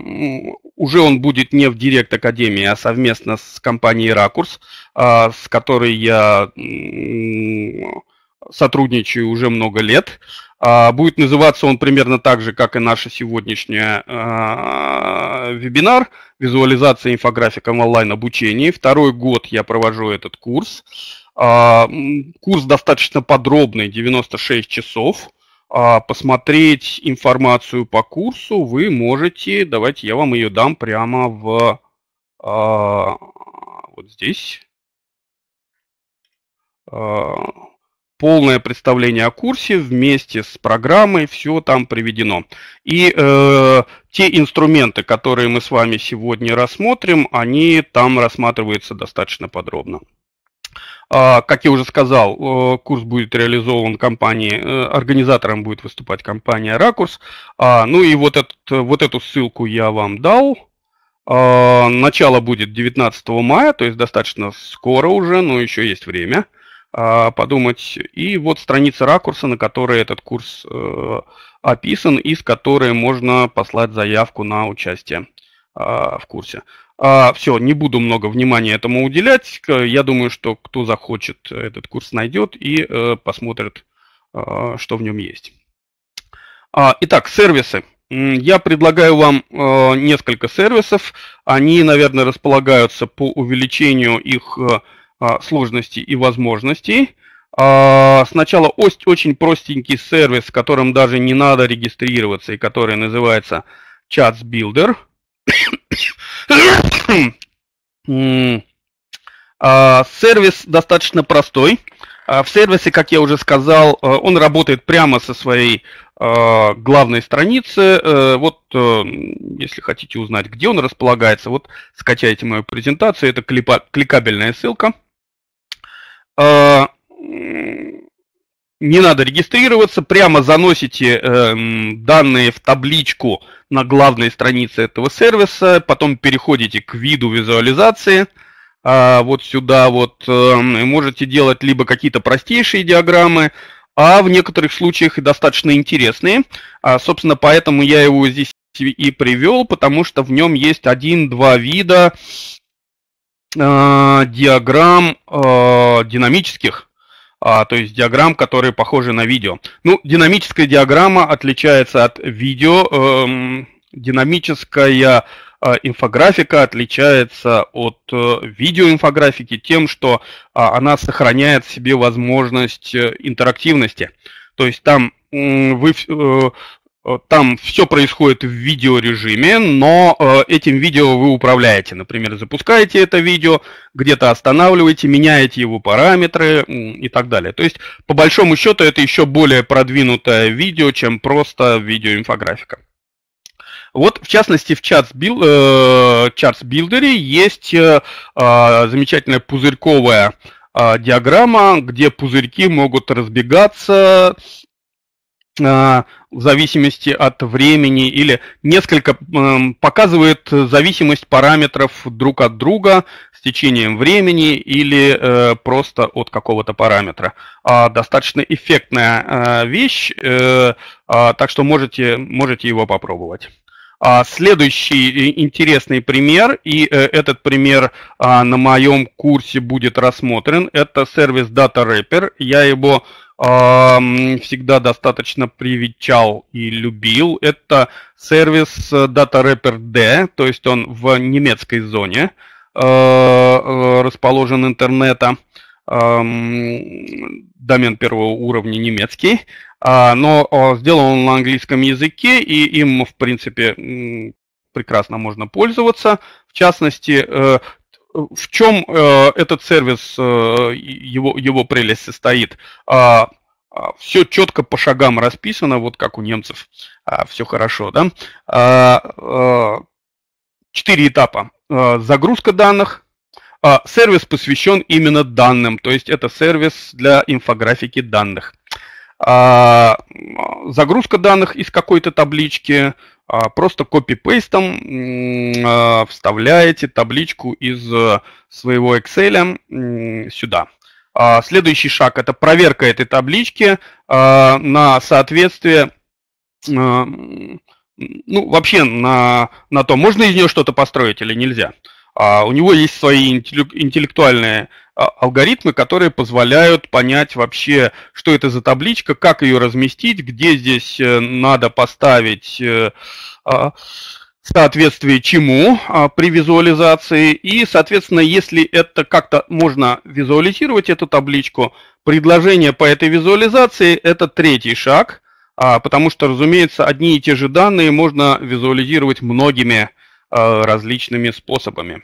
уже он будет не в Директ Академии, а совместно с компанией Ракурс, с которой я сотрудничаю уже много лет. Будет называться он примерно так же, как и наша сегодняшняя вебинар «Визуализация инфографика в онлайн-обучении». Второй год я провожу этот курс. А, курс достаточно подробный, 96 часов. А, посмотреть информацию по курсу вы можете, давайте я вам ее дам прямо в а, вот здесь. Полное представление о курсе вместе с программой, все там приведено. И э, те инструменты, которые мы с вами сегодня рассмотрим, они там рассматриваются достаточно подробно. А, как я уже сказал, э, курс будет реализован компанией, э, организатором будет выступать компания Ракурс. А, ну и вот, этот, вот эту ссылку я вам дал. А, начало будет 19 мая, то есть достаточно скоро уже, но еще есть время подумать. И вот страница ракурса, на которой этот курс э, описан и с которой можно послать заявку на участие в курсе. А, все, не буду много внимания этому уделять. Я думаю, что кто захочет, этот курс найдет и э, посмотрит, э, что в нем есть. А, итак, сервисы. Я предлагаю вам э, несколько сервисов. Они, наверное, располагаются по увеличению их э, а, сложности и возможностей. А, сначала очень простенький сервис, в котором даже не надо регистрироваться и который называется Chats Builder. А, сервис достаточно простой. В сервисе, как я уже сказал, он работает прямо со своей главной страницы. Вот, если хотите узнать, где он располагается, вот скачайте мою презентацию, это кликабельная ссылка не надо регистрироваться, прямо заносите э, данные в табличку на главной странице этого сервиса, потом переходите к виду визуализации, э, вот сюда вот, э, можете делать либо какие-то простейшие диаграммы, а в некоторых случаях и достаточно интересные. А, собственно, поэтому я его здесь и привел, потому что в нем есть один-два вида э, диаграмм э, динамических а, то есть диаграмм, которые похожи на видео. Ну, динамическая диаграмма отличается от видео, эм, динамическая э, инфографика отличается от э, видеоинфографики тем, что э, она сохраняет в себе возможность э, интерактивности. То есть там вы э, там все происходит в видеорежиме, но э, этим видео вы управляете. Например, запускаете это видео, где-то останавливаете, меняете его параметры и так далее. То есть, по большому счету, это еще более продвинутое видео, чем просто видеоинфографика. Вот, в частности, в Charts, Build, э, Builder есть э, э, замечательная пузырьковая э, диаграмма, где пузырьки могут разбегаться в зависимости от времени или несколько показывает зависимость параметров друг от друга с течением времени или э, просто от какого-то параметра. А, достаточно эффектная э, вещь, э, а, так что можете, можете его попробовать. А следующий интересный пример, и этот пример на моем курсе будет рассмотрен, это сервис Data Wrapper. Я его всегда достаточно привечал и любил. Это сервис э, DataRapper D, то есть он в немецкой зоне э, э, расположен интернета. Домен первого уровня немецкий, а, но сделан он на английском языке, и им, в принципе, прекрасно можно пользоваться. В частности, в чем э, этот сервис, э, его, его прелесть состоит? А, а, все четко по шагам расписано, вот как у немцев, а, все хорошо, да? А, а, четыре этапа. А, загрузка данных, а, сервис посвящен именно данным, то есть это сервис для инфографики данных. А, загрузка данных из какой-то таблички, а, просто копипейстом вставляете табличку из э, своего Excel сюда. А, следующий шаг – это проверка этой таблички на соответствие ну, вообще на, на то, можно из нее что-то построить или нельзя. А у него есть свои интеллектуальные а, алгоритмы, которые позволяют понять вообще, что это за табличка, как ее разместить, где здесь э, надо поставить э, а, соответствие чему а, при визуализации. И, соответственно, если это как-то можно визуализировать, эту табличку, предложение по этой визуализации – это третий шаг, потому что, разумеется, одни и те же данные можно визуализировать многими различными способами.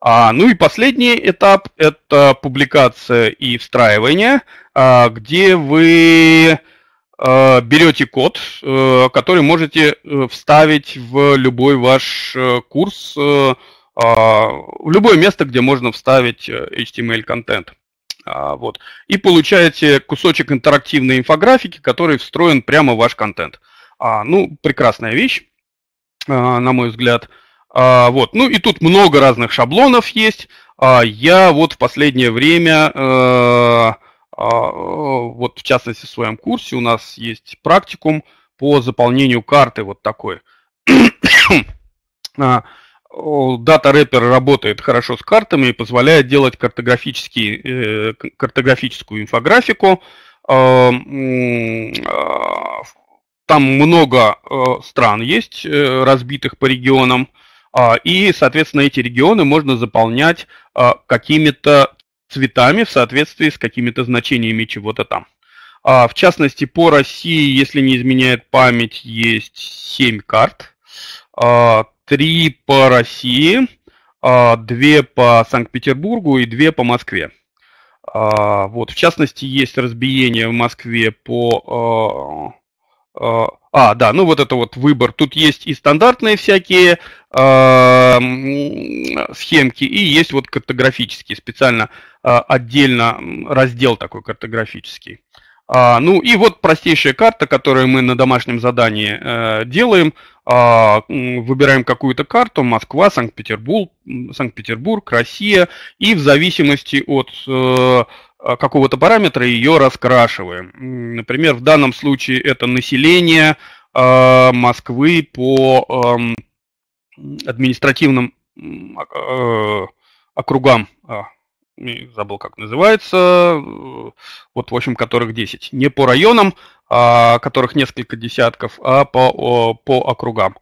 А, ну и последний этап – это публикация и встраивание, а, где вы а, берете код, а, который можете э, вставить в любой ваш э, курс, а, в любое место, где можно вставить HTML-контент. А, вот. И получаете кусочек интерактивной инфографики, который встроен прямо в ваш контент. А, ну, прекрасная вещь, а, на мой взгляд. А, вот. Ну и тут много разных шаблонов есть. А, я вот в последнее время, а, а, вот в частности в своем курсе у нас есть практикум по заполнению карты вот такой. [coughs] а, Дата рэпер работает хорошо с картами и позволяет делать картографический, э, картографическую инфографику. А, а, там много э, стран есть, э, разбитых по регионам. А, и, соответственно, эти регионы можно заполнять а, какими-то цветами в соответствии с какими-то значениями чего-то там. А, в частности, по России, если не изменяет память, есть 7 карт. 3 по России, 2 по Санкт-Петербургу и 2 по Москве. Вот, в частности, есть разбиение в Москве по а, да, ну вот это вот выбор. Тут есть и стандартные всякие э, схемки, и есть вот картографические, специально э, отдельно раздел такой картографический. А, ну и вот простейшая карта, которую мы на домашнем задании э, делаем. А, выбираем какую-то карту, Москва, Санкт-Петербург, Санкт-Петербург, Россия, и в зависимости от Э, какого-то параметра ее раскрашиваем. Например, в данном случае это население э, Москвы по эм, административным э, округам. А, забыл, как называется. Вот, в общем, которых 10. Не по районам, а, которых несколько десятков, а по, по округам.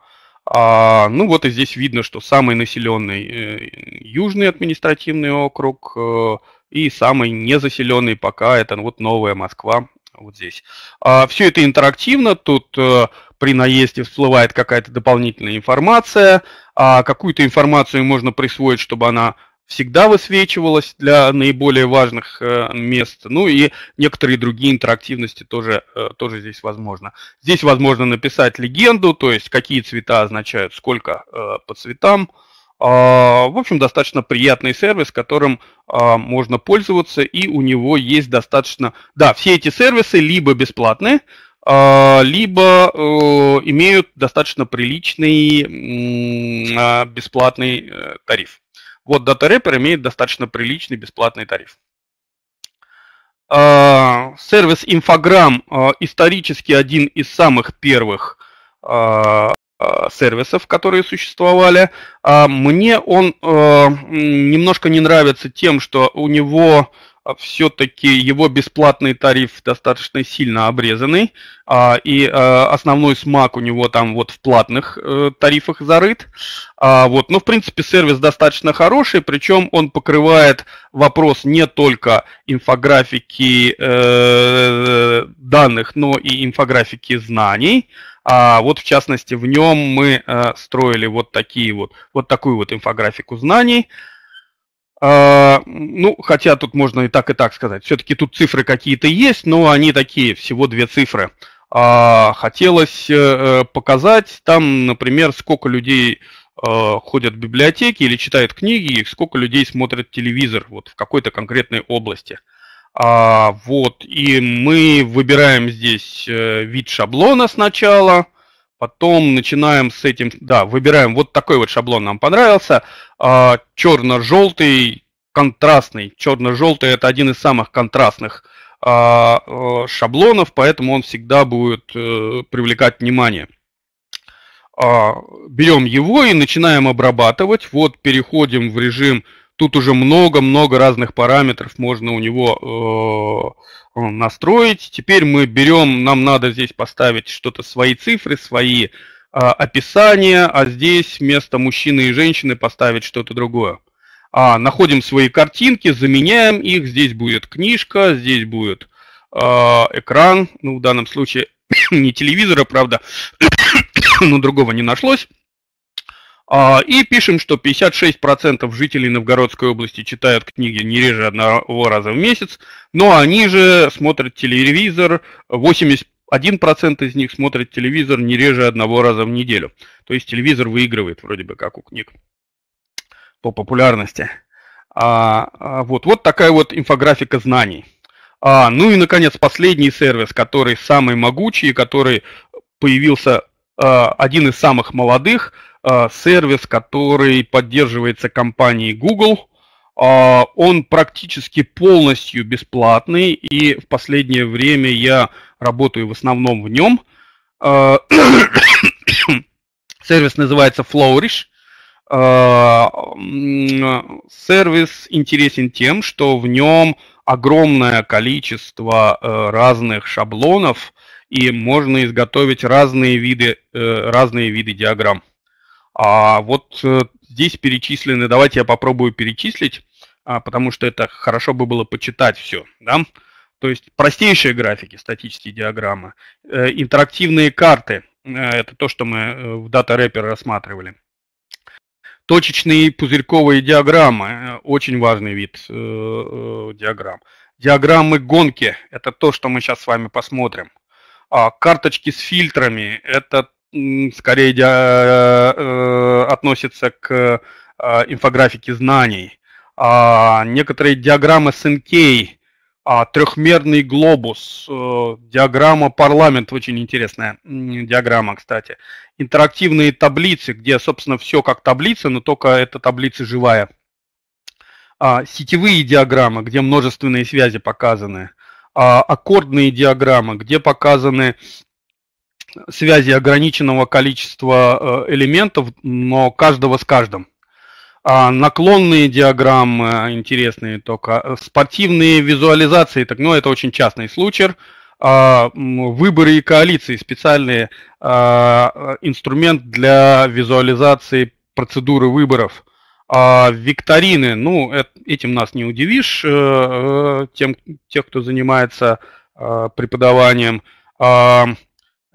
А, ну вот и здесь видно, что самый населенный южный административный округ, и самый незаселенный пока это вот новая Москва, вот здесь. А, все это интерактивно, тут э, при наезде всплывает какая-то дополнительная информация, а какую-то информацию можно присвоить, чтобы она всегда высвечивалась для наиболее важных э, мест. Ну и некоторые другие интерактивности тоже, э, тоже здесь возможно. Здесь возможно написать легенду, то есть какие цвета означают сколько по цветам, а, в общем, достаточно приятный сервис, которым а, можно пользоваться, и у него есть достаточно... Да, все эти сервисы либо бесплатные, а, либо э, имеют достаточно приличный бесплатный э, тариф. Вот DataRapper имеет достаточно приличный бесплатный тариф. Сервис Infogram исторически один из самых первых сервисов, которые существовали. А мне он э, немножко не нравится тем, что у него все-таки его бесплатный тариф достаточно сильно обрезанный, а, и э, основной смак у него там вот в платных тарифах зарыт. А, вот, но в принципе сервис достаточно хороший, причем он покрывает вопрос не только инфографики данных, но и инфографики знаний. А вот в частности в нем мы э, строили вот такие вот, вот такую вот инфографику знаний. А, ну, хотя тут можно и так, и так сказать. Все-таки тут цифры какие-то есть, но они такие, всего две цифры. А, хотелось э, показать там, например, сколько людей э, ходят в библиотеки или читают книги, и сколько людей смотрят телевизор вот в какой-то конкретной области. А, вот, и мы выбираем здесь э, вид шаблона сначала, потом начинаем с этим, да, выбираем вот такой вот шаблон нам понравился, а, черно-желтый, контрастный, черно-желтый это один из самых контрастных а, э, шаблонов, поэтому он всегда будет а, привлекать внимание. А, берем его и начинаем обрабатывать, вот переходим в режим Тут уже много-много разных параметров можно у него э, настроить. Теперь мы берем, нам надо здесь поставить что-то, свои цифры, свои э, описания, а здесь вместо мужчины и женщины поставить что-то другое. А, находим свои картинки, заменяем их. Здесь будет книжка, здесь будет э, экран. Ну, в данном случае [coughs] не телевизора, правда, [coughs] но другого не нашлось. А, и пишем, что 56% жителей Новгородской области читают книги не реже одного раза в месяц, но они же смотрят телевизор, 81% из них смотрят телевизор не реже одного раза в неделю. То есть телевизор выигрывает вроде бы как у книг по популярности. А, а, вот, вот такая вот инфографика знаний. А, ну и, наконец, последний сервис, который самый могучий, который появился а, один из самых молодых – сервис, который поддерживается компанией Google. Э, он практически полностью бесплатный, и в последнее время я работаю в основном в нем. Э, [coughs] сервис называется Flourish. Сервис интересен тем, что в нем огромное количество разных шаблонов, и можно изготовить разные виды, разные виды диаграмм. А вот э, здесь перечислены, давайте я попробую перечислить, а, потому что это хорошо бы было почитать все, да? То есть простейшие графики, статические диаграммы, э, интерактивные карты, э, это то, что мы в Data Wrapper рассматривали. Точечные пузырьковые диаграммы, очень важный вид диаграмм. Диаграммы гонки – это то, что мы сейчас с вами посмотрим. А карточки с фильтрами – это скорее относится к инфографике знаний. А некоторые диаграммы с NK а, трехмерный глобус, э, диаграмма парламент, очень интересная диаграмма, кстати. Интерактивные таблицы, где, собственно, все как таблица, но только эта таблица живая. А, сетевые диаграммы, где множественные связи показаны. А, аккордные диаграммы, где показаны связи ограниченного количества э, элементов, но каждого с каждым. А, наклонные диаграммы интересные только, спортивные визуализации, так, ну, это очень частный случай, а, выборы и коалиции, специальный а, инструмент для визуализации процедуры выборов. А викторины, ну, этим нас не удивишь, э, э, тем, тех, кто занимается преподаванием.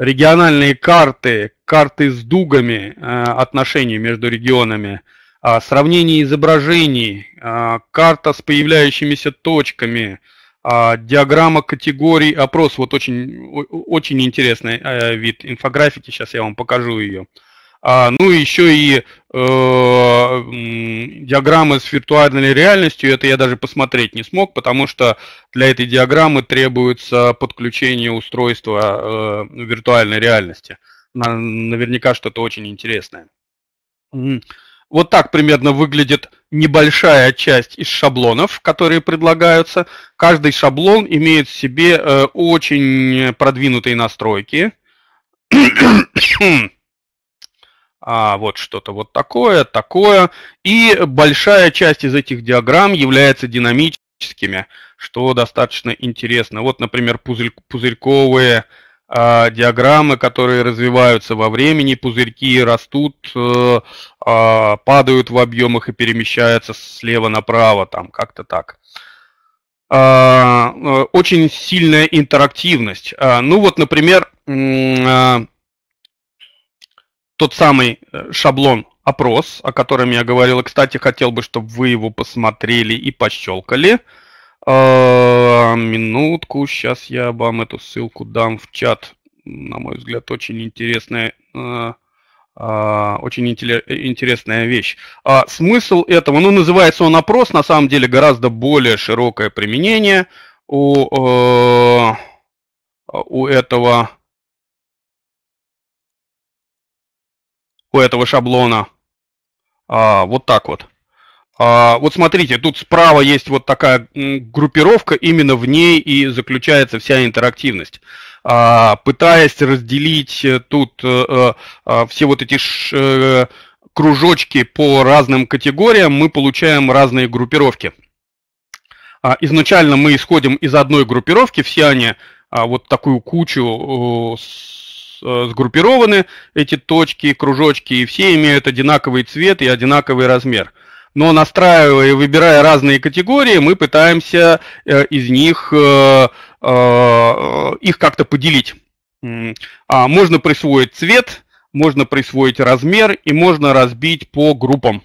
Региональные карты, карты с дугами э, отношений между регионами – а, сравнение изображений, а, карта с появляющимися точками, а, диаграмма категорий, опрос. Вот очень, очень интересный э, вид инфографики, сейчас я вам покажу ее. Ну и еще и э, диаграммы с виртуальной реальностью, это я даже посмотреть не смог, потому что для этой диаграммы требуется подключение устройства э, виртуальной реальности. Наверняка что-то очень интересное. Вот так примерно выглядит небольшая часть из шаблонов, которые предлагаются. Каждый шаблон имеет в себе э, очень продвинутые настройки. А вот что-то вот такое, такое. И большая часть из этих диаграмм является динамическими, что достаточно интересно. Вот, например, пузырь, пузырьковые а, диаграммы, которые развиваются во времени, пузырьки растут, э, а, падают в объемах и перемещаются слева направо, там как-то так. А, э, очень сильная интерактивность. Ну вот, например, тот самый э, шаблон опрос, о котором я говорил. Кстати, хотел бы, чтобы вы его посмотрели и пощелкали. А, минутку, сейчас я вам эту ссылку дам в чат. На мой взгляд, очень интересная, а, а, очень интересная вещь. А, смысл этого, ну, называется он опрос, на самом деле гораздо более широкое применение у, у этого у этого шаблона. А, вот так вот. А, вот смотрите, тут справа есть вот такая группировка, именно в ней и заключается вся интерактивность. А, пытаясь разделить э, тут э, э, все вот эти кружочки по разным категориям, мы получаем разные группировки. А, изначально мы исходим из одной группировки, все они вот такую кучу сгруппированы, эти точки, кружочки, и все имеют одинаковый цвет и одинаковый размер но настраивая и выбирая разные категории, мы пытаемся э, из них э, э, их как-то поделить. А можно присвоить цвет, можно присвоить размер и можно разбить по группам.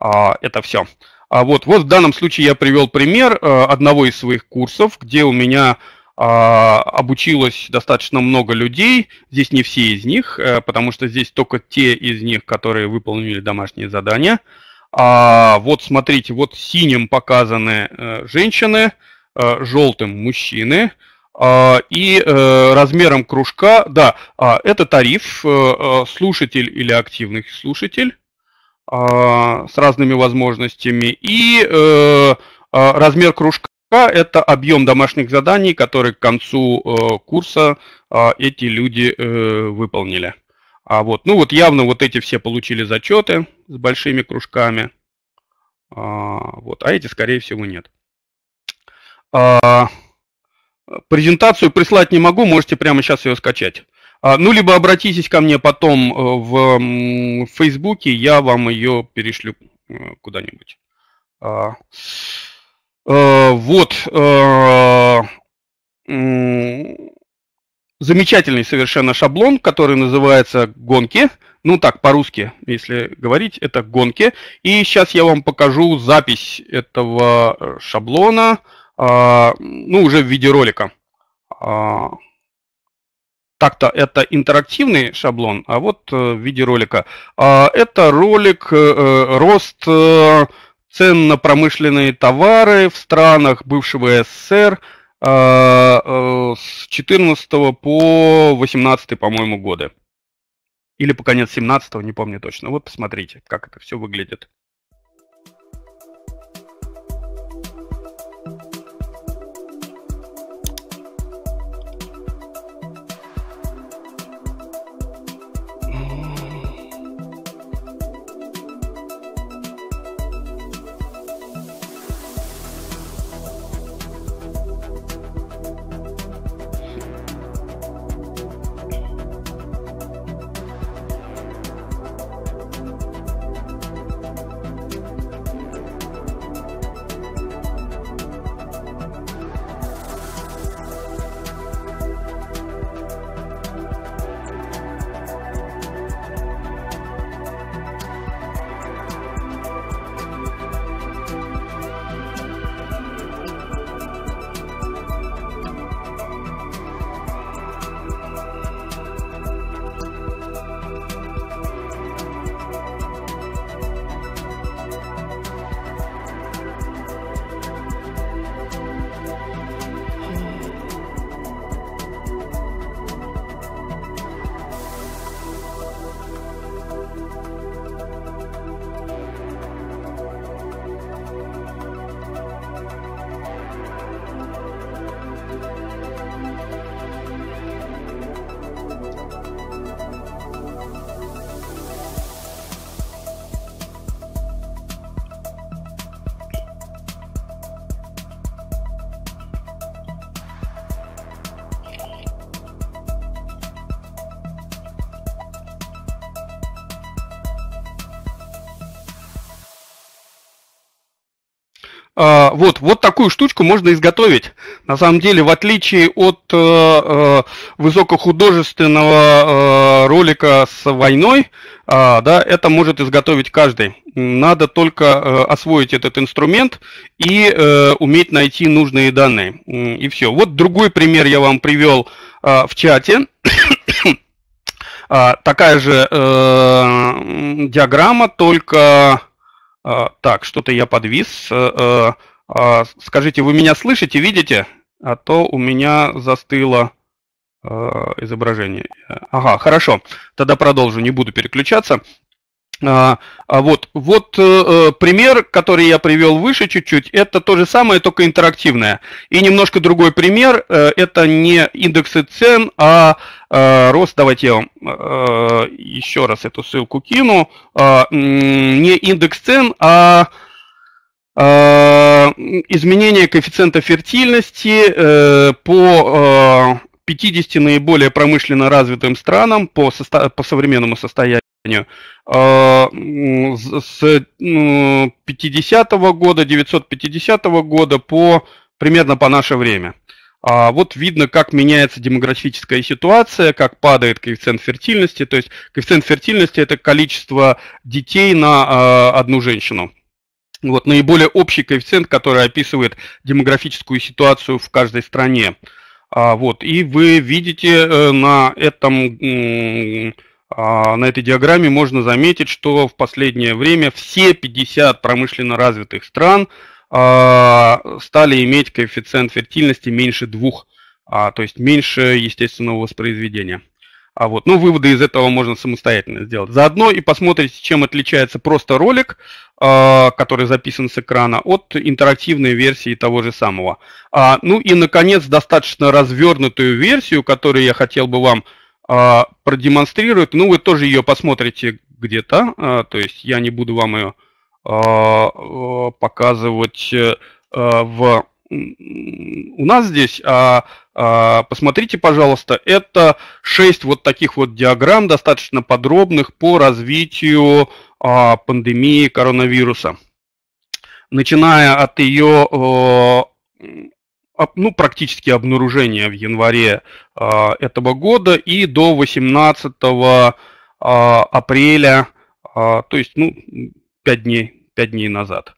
А, это все. А вот, вот в данном случае я привел пример одного из своих курсов, где у меня обучилось достаточно много людей. Здесь не все из них, потому что здесь только те из них, которые выполнили домашние задания. А вот смотрите, вот синим показаны э, женщины, э, желтым мужчины. А, и э, размером кружка, да, а, это тариф, слушатель или активный слушатель а, с разными возможностями. И размер кружка это объем домашних заданий, который к концу курса эти люди выполнили. А вот, ну вот явно вот эти все получили зачеты с большими кружками. А, вот, а эти, скорее всего, нет. А, презентацию прислать не могу, можете прямо сейчас ее скачать. А, ну, либо обратитесь ко мне потом э, в, Фейсбуке, я вам ее перешлю э, куда-нибудь. А, а, вот. А, замечательный совершенно шаблон, который называется «Гонки». ну так, по-русски, если говорить, это гонки. И сейчас я вам покажу запись этого э, шаблона, ну, уже в виде ролика. Так-то это интерактивный шаблон, а вот в виде ролика. Это ролик рост цен на промышленные товары в странах бывшего СССР с 14 по 18, по-моему, годы. Или по конец 17 не помню точно. Вот посмотрите, как это все выглядит. Вот, вот такую штучку можно изготовить. На самом деле, в отличие от э, э, высокохудожественного э, ролика с войной, э, да, это может изготовить каждый. Надо только э, освоить этот инструмент и э, уметь найти нужные данные. И все. Вот другой пример я вам привел э, в чате. [coughs] такая же э, диаграмма, только а, так, что-то я подвис. Э, э, а, скажите, вы меня слышите, видите? А то у меня застыло э, изображение. Ага, хорошо. Тогда продолжу, не буду переключаться. А, а вот, вот э, пример, который я привел выше чуть-чуть, это то же самое, только интерактивное. И немножко другой пример, э, это не индексы цен, а э, рост, давайте я вам э, еще раз эту ссылку кину, э, не индекс цен, а э, изменение коэффициента фертильности э, по э, 50 наиболее промышленно развитым странам по, состо... по современному состоянию а, с 50-го года, 950 года по примерно по наше время. А вот видно, как меняется демографическая ситуация, как падает коэффициент фертильности. То есть коэффициент фертильности это количество детей на э, одну женщину. Вот наиболее общий коэффициент, который описывает демографическую ситуацию в каждой стране. А, вот, и вы видите э, на этом а, на этой диаграмме можно заметить, что в последнее время все 50 промышленно развитых стран а, стали иметь коэффициент фертильности меньше двух, а, то есть меньше естественного воспроизведения. А вот, ну, выводы из этого можно самостоятельно сделать. Заодно и посмотрите, чем отличается просто ролик, который записан с экрана, от интерактивной версии того же самого. Ну и, наконец, достаточно развернутую версию, которую я хотел бы вам а, продемонстрирует. Ну, вы тоже ее посмотрите где-то, а, то есть я не буду вам ее а, показывать э, в у нас здесь, а, а, посмотрите, пожалуйста, это шесть вот таких вот диаграмм, достаточно подробных по развитию а, пандемии коронавируса. Начиная от ее ну, практически обнаружения в январе э, этого года и до 18 э, апреля, то есть, ну, 5 дней, 5 дней назад.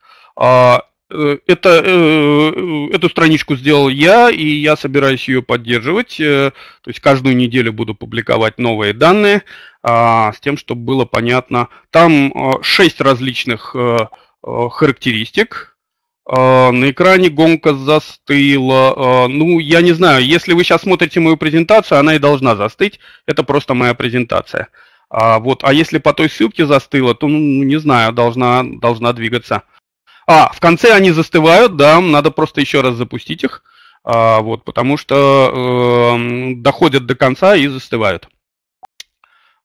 Э, это, э, эту страничку сделал я, и я собираюсь ее поддерживать. Э, то есть каждую неделю буду публиковать новые данные а, с тем, чтобы было понятно. Там шесть различных характеристик. На экране гонка застыла. Ну, я не знаю, если вы сейчас смотрите мою презентацию, она и должна застыть. Это просто моя презентация. А, вот, а если по той ссылке застыла, то, ну, не знаю, должна, должна двигаться. А, в конце они застывают, да, надо просто еще раз запустить их, а, вот, потому что э, доходят до конца и застывают.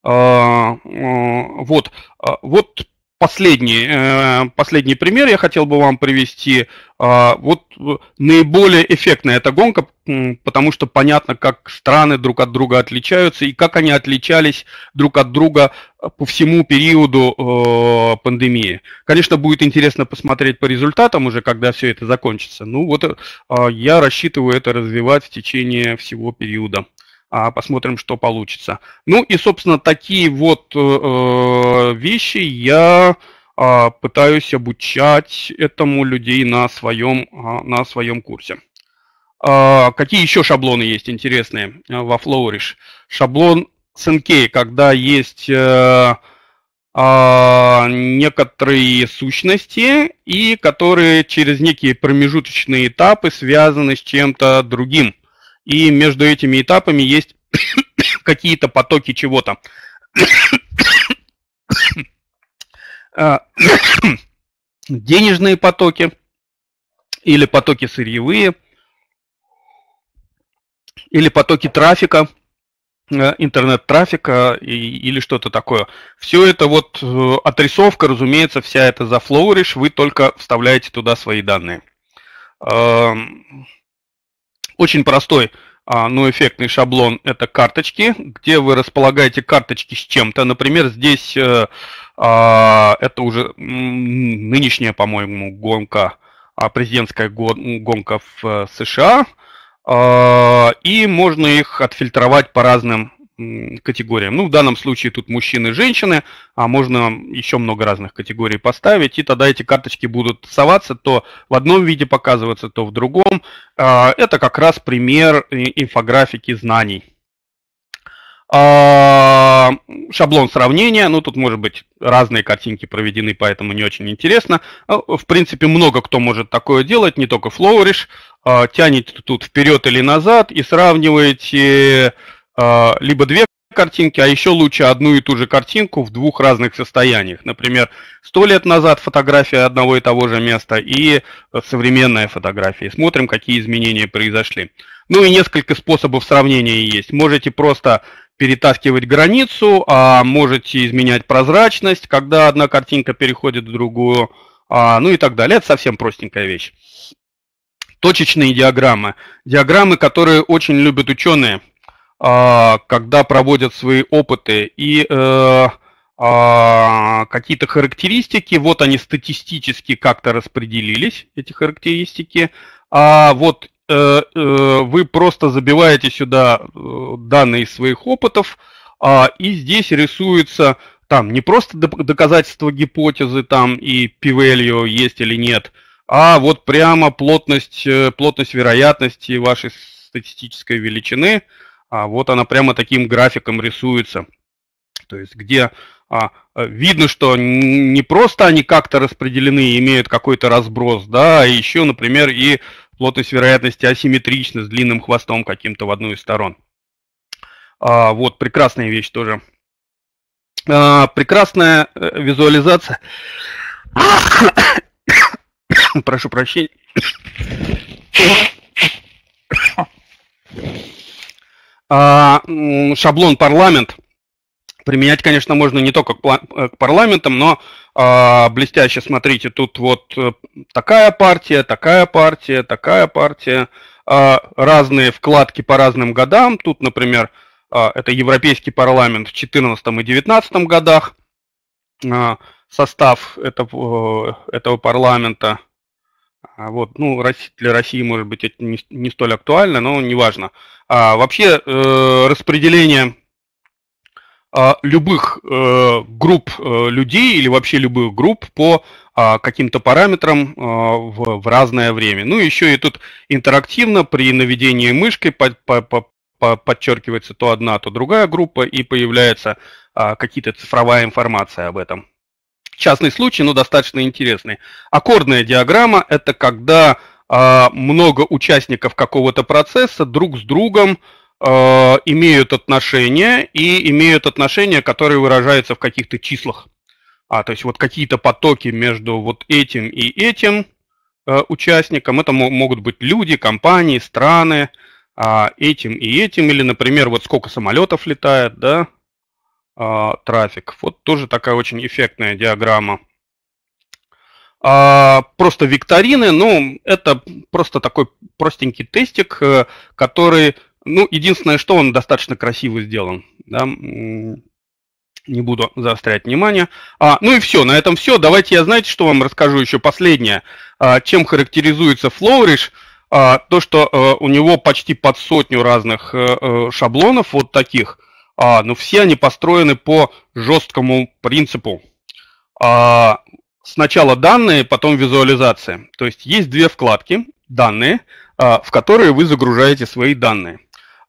А, э, вот, а, вот последний, э, последний пример я хотел бы вам привести. А, вот наиболее эффектная эта гонка, потому что понятно, как страны друг от друга отличаются и как они отличались друг от друга по всему периоду э, пандемии. Конечно, будет интересно посмотреть по результатам уже, когда все это закончится. Ну вот э, я рассчитываю это развивать в течение всего периода а посмотрим, что получится. Ну и, собственно, такие вот э, э вещи я э, пытаюсь обучать этому людей на своем, э, на своем курсе. Э, какие еще шаблоны есть интересные э, во Flourish? Шаблон SNK, когда есть некоторые сущности, и которые через некие промежуточные этапы связаны с чем-то другим и между этими этапами есть [coughs] какие-то потоки чего-то. [coughs] А, [coughs] денежные потоки или потоки сырьевые, или потоки трафика, э, интернет-трафика или что-то такое. Все это вот э, отрисовка, разумеется, вся эта за Flourish, вы только вставляете туда свои данные. Очень простой, а, но эффектный шаблон – это карточки, где вы располагаете карточки с чем-то. Например, здесь э, а, это уже нынешняя, по-моему, гонка, а, президентская гонка в э, США. И можно их отфильтровать по разным категориям. Ну, в данном случае тут мужчины и женщины, а можно еще много разных категорий поставить, и тогда эти карточки будут соваться то в одном виде показываться, то в другом. А, это как раз пример инфографики знаний. А, шаблон сравнения, ну тут может быть разные картинки проведены, поэтому не очень интересно. А, в принципе, много кто может такое делать, не только Flourish. Тянете тут вперед или назад и сравниваете либо две картинки, а еще лучше одну и ту же картинку в двух разных состояниях. Например, сто лет назад фотография одного и того же места и современная фотография. Смотрим, какие изменения произошли. Ну и несколько способов сравнения есть. Можете просто перетаскивать границу, а можете изменять прозрачность, когда одна картинка переходит в другую, а, ну и так далее. Это совсем простенькая вещь. Точечные диаграммы. Диаграммы, которые очень любят ученые – а, когда проводят свои опыты и э, а, какие-то характеристики, вот они статистически как-то распределились, эти характеристики, а вот э, э, вы просто забиваете сюда данные из своих опытов, а, и здесь рисуется там не просто доказательство гипотезы там и p-value есть или нет, а вот прямо плотность, плотность вероятности вашей статистической величины – а вот она прямо таким графиком рисуется. То есть где а, видно, что не просто они как-то распределены и имеют какой-то разброс, да, а еще, например, и плотность вероятности асимметрична с длинным хвостом каким-то в одну из сторон. А, вот, прекрасная вещь тоже. А, прекрасная э, визуализация. [coughs] Прошу прощения. А, шаблон парламент применять, конечно, можно не только к парламентам, но а, блестяще, смотрите, тут вот э, такая партия, такая партия, такая партия, а, разные вкладки по разным годам. Тут, например, это Европейский парламент в 2014 и 2019 годах, состав этого, этого парламента. Вот, ну, для России, может быть, это не, столь актуально, но неважно. А, вообще э, распределение любых групп людей или вообще любых групп по каким-то параметрам в, разное время. Ну, еще и тут интерактивно при наведении мышкой по, по, по, подчеркивается то одна, то другая группа, и появляется какие-то цифровая информация об этом. Частный случай, но достаточно интересный. Аккордная диаграмма – это когда много участников какого-то процесса друг с другом Э, имеют отношения и имеют отношения, которые выражаются в каких-то числах. А, то есть вот какие-то потоки между вот этим и этим э, участником, это могут быть люди, компании, страны, э, этим и этим, или, например, вот сколько самолетов летает, да, э, трафик. Вот тоже такая очень эффектная диаграмма. А, просто викторины, ну, это просто такой простенький тестик, э, который ну, единственное, что он достаточно красиво сделан. Да? Не буду заострять внимание. А, ну и все, на этом все. Давайте я, знаете, что вам расскажу еще последнее. А, чем характеризуется Flourish? А, то, что а, у него почти под сотню разных а, шаблонов, вот таких. А, но все они построены по жесткому принципу. А, сначала данные, потом визуализация. То есть есть две вкладки, данные, а, в которые вы загружаете свои данные.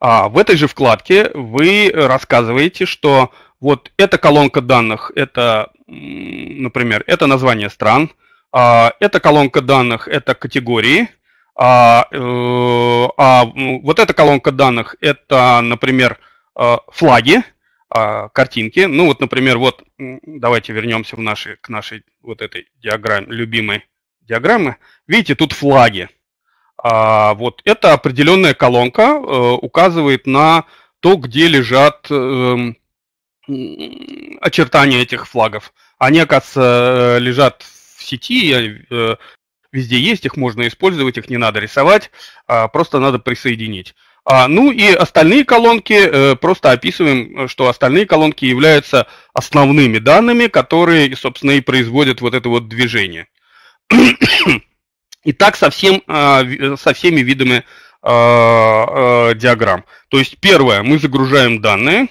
А в этой же вкладке вы рассказываете, что вот эта колонка данных, это, например, это название стран, а эта колонка данных, это категории, а, э, а вот эта колонка данных, это, например, флаги, а, картинки. Ну вот, например, вот давайте вернемся в наши, к нашей вот этой диаграмме, любимой диаграммы. Видите, тут флаги. А, вот это определенная колонка э, указывает на то, где лежат эм, очертания этих флагов. Они, оказывается, э, лежат в сети, э, везде есть, их можно использовать, их не надо рисовать, а просто надо присоединить. А, ну и остальные колонки, просто описываем, что остальные колонки являются основными данными, которые, собственно, и производят вот это вот движение. И так со, всем, а, со всеми видами а, диаграмм. То есть первое, мы загружаем данные,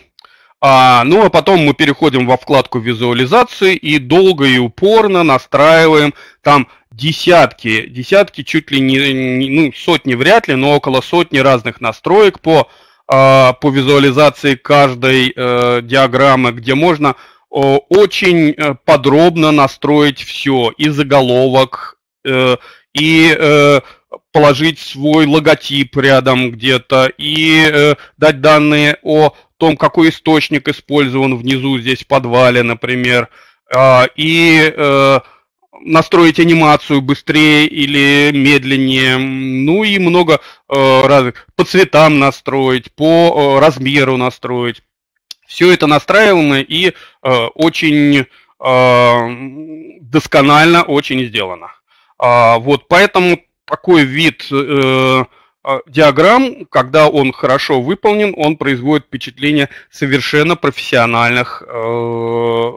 а, ну а потом мы переходим во вкладку визуализации и долго и упорно настраиваем там десятки, десятки, чуть ли не, ну, сотни вряд ли, но около сотни разных настроек по, по визуализации каждой э, диаграммы, где можно очень э, подробно настроить все, и заголовок, э, и положить свой логотип рядом где-то, и дать данные о том, какой источник использован внизу здесь в подвале, например, э, и настроить анимацию быстрее или медленнее, ну и много э, разных, по цветам настроить, по э, размеру настроить. Все это настраиваемо и э, очень э, досконально, очень сделано. А, вот, поэтому такой вид э, а, диаграмм, когда он хорошо выполнен, он производит впечатление совершенно профессиональных, э,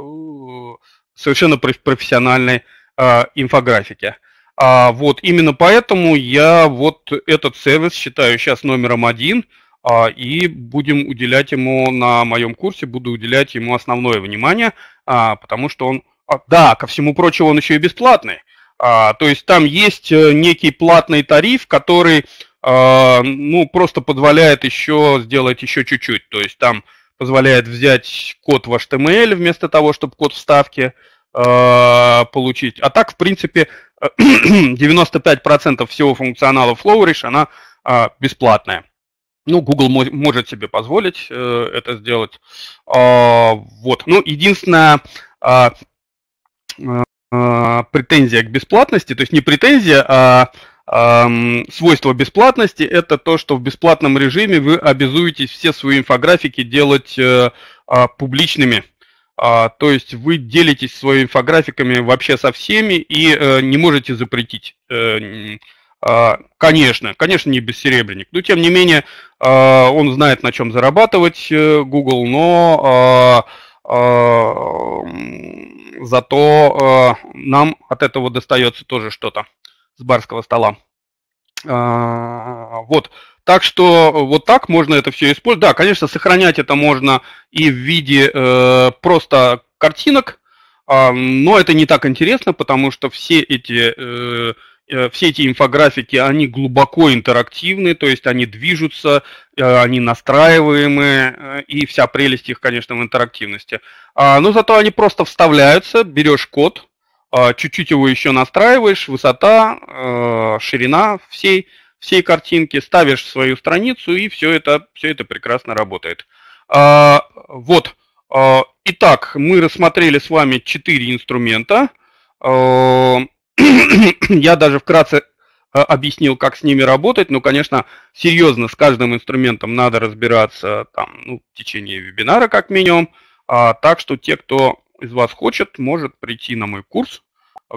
совершенно профессиональной э, инфографики. А, вот именно поэтому я вот этот сервис считаю сейчас номером один, а, и будем уделять ему на моем курсе, буду уделять ему основное внимание, а, потому что он, а, да, ко всему прочему, он еще и бесплатный. А, то есть там есть э, некий платный тариф, который а, ну, просто позволяет еще сделать еще чуть-чуть. То есть там позволяет взять код в HTML вместо того, чтобы код вставки а, получить. А так, в принципе, [clears throat] 95% всего функционала Flourish, она а, бесплатная. Ну, Google может себе позволить э, это сделать. А, вот. Ну, единственное, а, э, претензия к бесплатности, то есть не претензия, а э, свойство бесплатности это то, что в бесплатном режиме вы обязуетесь все свои инфографики делать э, э, публичными. А, то есть вы делитесь своими инфографиками вообще со всеми и э, не можете запретить. Э, э, конечно, конечно, не бессеребренник. Но тем не менее, э, он знает, на чем зарабатывать э, Google, но э, Э, зато э, нам от этого достается тоже что-то с барского стола. Э, вот, Так что вот так можно это все использовать. Да, конечно, сохранять это можно и в виде э, просто картинок, э, но это не так интересно, потому что все эти, э, э, все эти инфографики, они глубоко интерактивны, то есть они движутся, э, они настраиваемые, э, и вся прелесть их, конечно, в интерактивности. А, но зато они просто вставляются, берешь код, э, чуть-чуть его еще настраиваешь, высота, э, ширина всей, всей картинки, ставишь свою страницу, и все это, все это прекрасно работает. А, вот. А, итак, мы рассмотрели с вами четыре инструмента. А, [clears throat] я даже вкратце а, объяснил, как с ними работать, но, конечно, серьезно с каждым инструментом надо разбираться там, ну, в течение вебинара как минимум. А, так что те, кто из вас хочет, может прийти на мой курс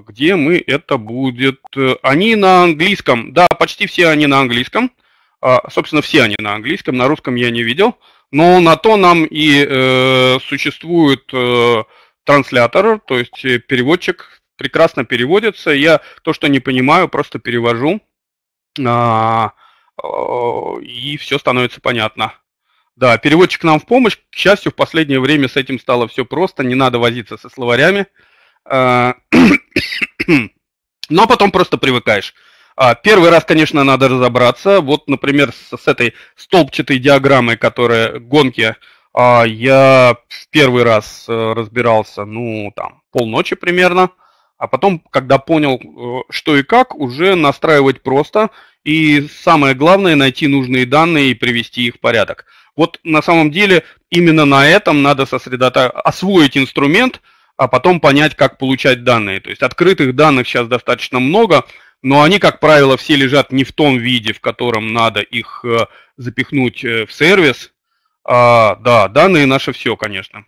где мы это будет... Они на английском, да, почти все они на английском. А, собственно, все они на английском, на русском я не видел. Но на то нам и э, существует э, транслятор, то есть переводчик прекрасно переводится. Я то, что не понимаю, просто перевожу. А, и все становится понятно. Да, переводчик нам в помощь. К счастью, в последнее время с этим стало все просто, не надо возиться со словарями. А, [clears throat] но потом просто привыкаешь. А, первый раз, конечно, надо разобраться. Вот, например, с, с этой столбчатой диаграммой, которая гонки, а, я в первый раз э, разбирался, ну, там, полночи примерно. А потом, когда понял, э, что и как, уже настраивать просто. И самое главное, найти нужные данные и привести их в порядок. Вот на самом деле именно на этом надо сосредоточиться, освоить инструмент – а потом понять, как получать данные. То есть открытых данных сейчас достаточно много, но они, как правило, все лежат не в том виде, в котором надо их э, запихнуть э, в сервис. А, да, данные наше все, конечно.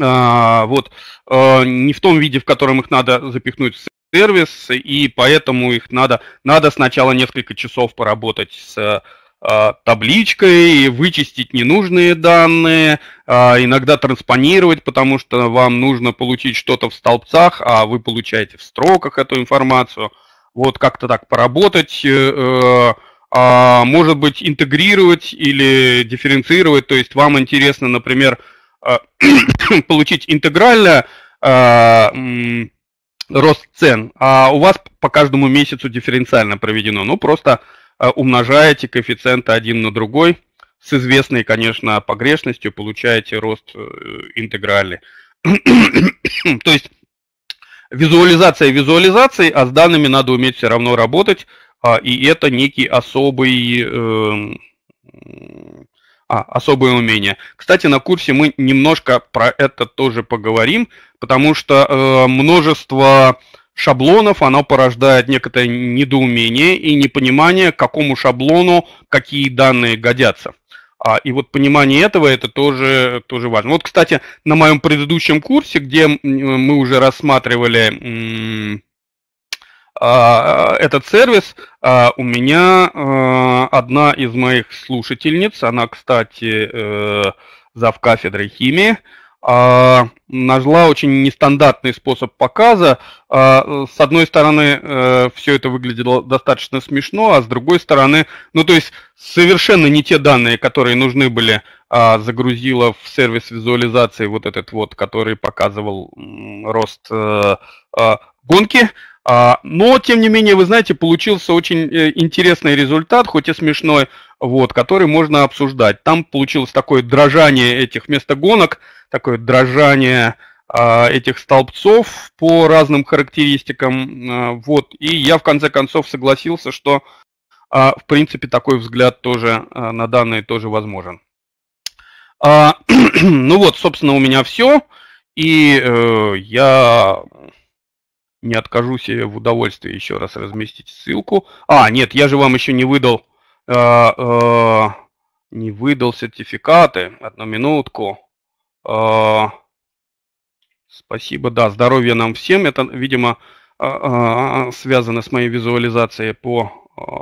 А, вот, а, не в том виде, в котором их надо запихнуть в сервис, и поэтому их надо, надо сначала несколько часов поработать с табличкой, вычистить ненужные данные, а, иногда транспонировать, потому что вам нужно получить что-то в столбцах, а вы получаете в строках эту информацию. Вот как-то так поработать, э, э, а, может быть, интегрировать или дифференцировать. То есть вам интересно, например, [coughs] получить интегрально рост цен, а у вас по каждому месяцу дифференциально проведено. Ну, просто Э, умножаете коэффициенты один на другой, с известной, конечно, погрешностью получаете рост э, интегральный. [coughs] То есть визуализация визуализацией, а с данными надо уметь все равно работать, а, и это некий особый, э, а, особое умение. Кстати, на курсе мы немножко про это тоже поговорим, потому что э, множество шаблонов, оно порождает некоторое недоумение и непонимание, к какому шаблону какие данные годятся. А, и вот понимание этого, это тоже, тоже важно. Вот, кстати, на моем предыдущем курсе, где мы уже рассматривали а, этот сервис, а, у меня а, одна из моих слушательниц, она, кстати, э, зав кафедрой химии, а, нашла очень нестандартный способ показа. А, с одной стороны, э, все это выглядело достаточно смешно, а с другой стороны, ну то есть совершенно не те данные, которые нужны были, а, загрузила в сервис визуализации вот этот вот, который показывал рост э, гонки. Но, тем не менее, вы знаете, получился очень э, интересный результат, хоть и смешной, вот, который можно обсуждать. Там получилось такое дрожание этих вместо гонок, такое дрожание а, этих столбцов по разным характеристикам. А, вот. И я в конце концов согласился, что а, в принципе такой взгляд тоже на данные тоже возможен. [clears throat] Ну вот, собственно, у меня все. И э, я не откажу себе в удовольствии еще раз разместить ссылку. А, нет, я же вам еще не выдал, э, э, не выдал сертификаты. Одну минутку. А, спасибо, да, здоровья нам всем. Это, видимо, а, а, связано с моей визуализацией по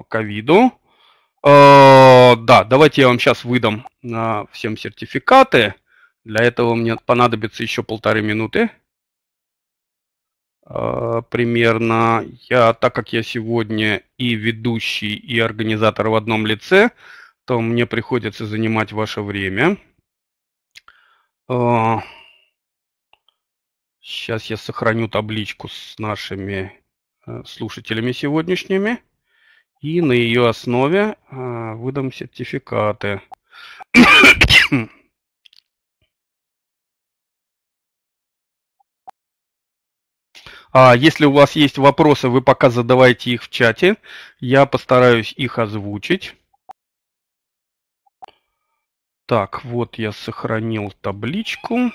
ковиду. Да, давайте я вам сейчас выдам всем сертификаты. Для этого мне понадобится еще полторы минуты. Примерно. Я, так как я сегодня и ведущий, и организатор в одном лице, то мне приходится занимать ваше время. Сейчас я сохраню табличку с нашими э, слушателями сегодняшними. И на ее основе э, выдам сертификаты. [coughs] А если у вас есть вопросы, вы пока задавайте их в чате. Я постараюсь их озвучить. Так, вот я сохранил табличку.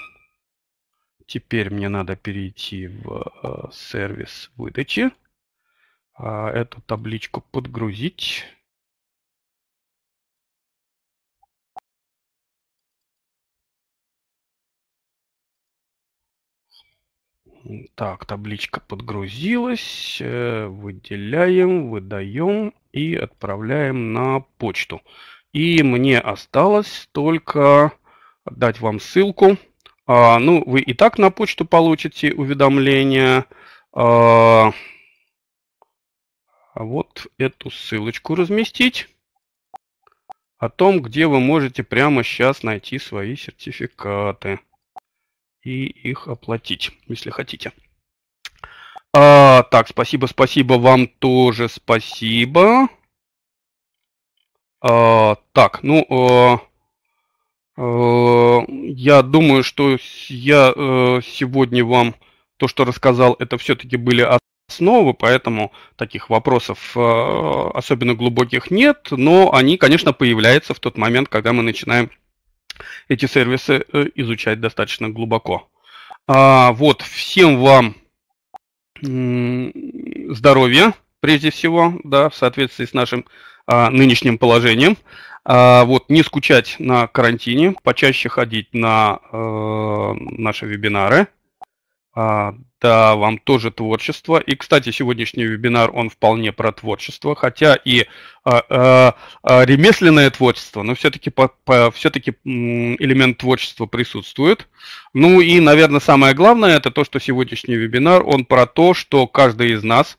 Теперь мне надо перейти в э, сервис выдачи. А, эту табличку подгрузить. Так, табличка подгрузилась. Э, выделяем, выдаем и отправляем на почту. И мне осталось только дать вам ссылку. А, ну, вы и так на почту получите уведомления. А, вот эту ссылочку разместить о том, где вы можете прямо сейчас найти свои сертификаты и их оплатить, если хотите. А, так, спасибо, спасибо вам тоже, спасибо. А, так, ну, а, а, я думаю, что я а, сегодня вам то, что рассказал, это все-таки были основы, поэтому таких вопросов а, особенно глубоких нет, но они, конечно, появляются в тот момент, когда мы начинаем эти сервисы э, изучать достаточно глубоко. А, вот, всем вам здоровья, прежде всего, да, в соответствии с нашим а, нынешним положением. А, вот, не скучать на карантине, почаще ходить на а, наши вебинары. А, да, вам тоже творчество. И, кстати, сегодняшний вебинар, он вполне про творчество, хотя и а, а, а, ремесленное творчество, но все-таки, по, по, все-таки элемент творчества присутствует. Ну и, наверное, самое главное, это то, что сегодняшний вебинар, он про то, что каждый из нас,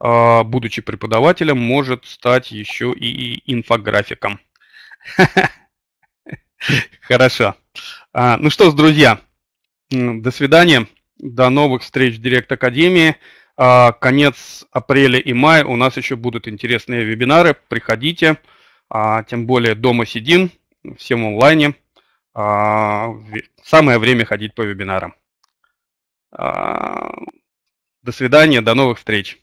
а, будучи преподавателем, может стать еще и инфографиком. [laughs] Хорошо. Ну что ж, друзья, до свидания. До новых встреч в Директ Академии. А, конец апреля и мая у нас еще будут интересные вебинары. Приходите. А, тем более дома сидим, всем онлайне. А, самое время ходить по вебинарам. До свидания, до новых встреч.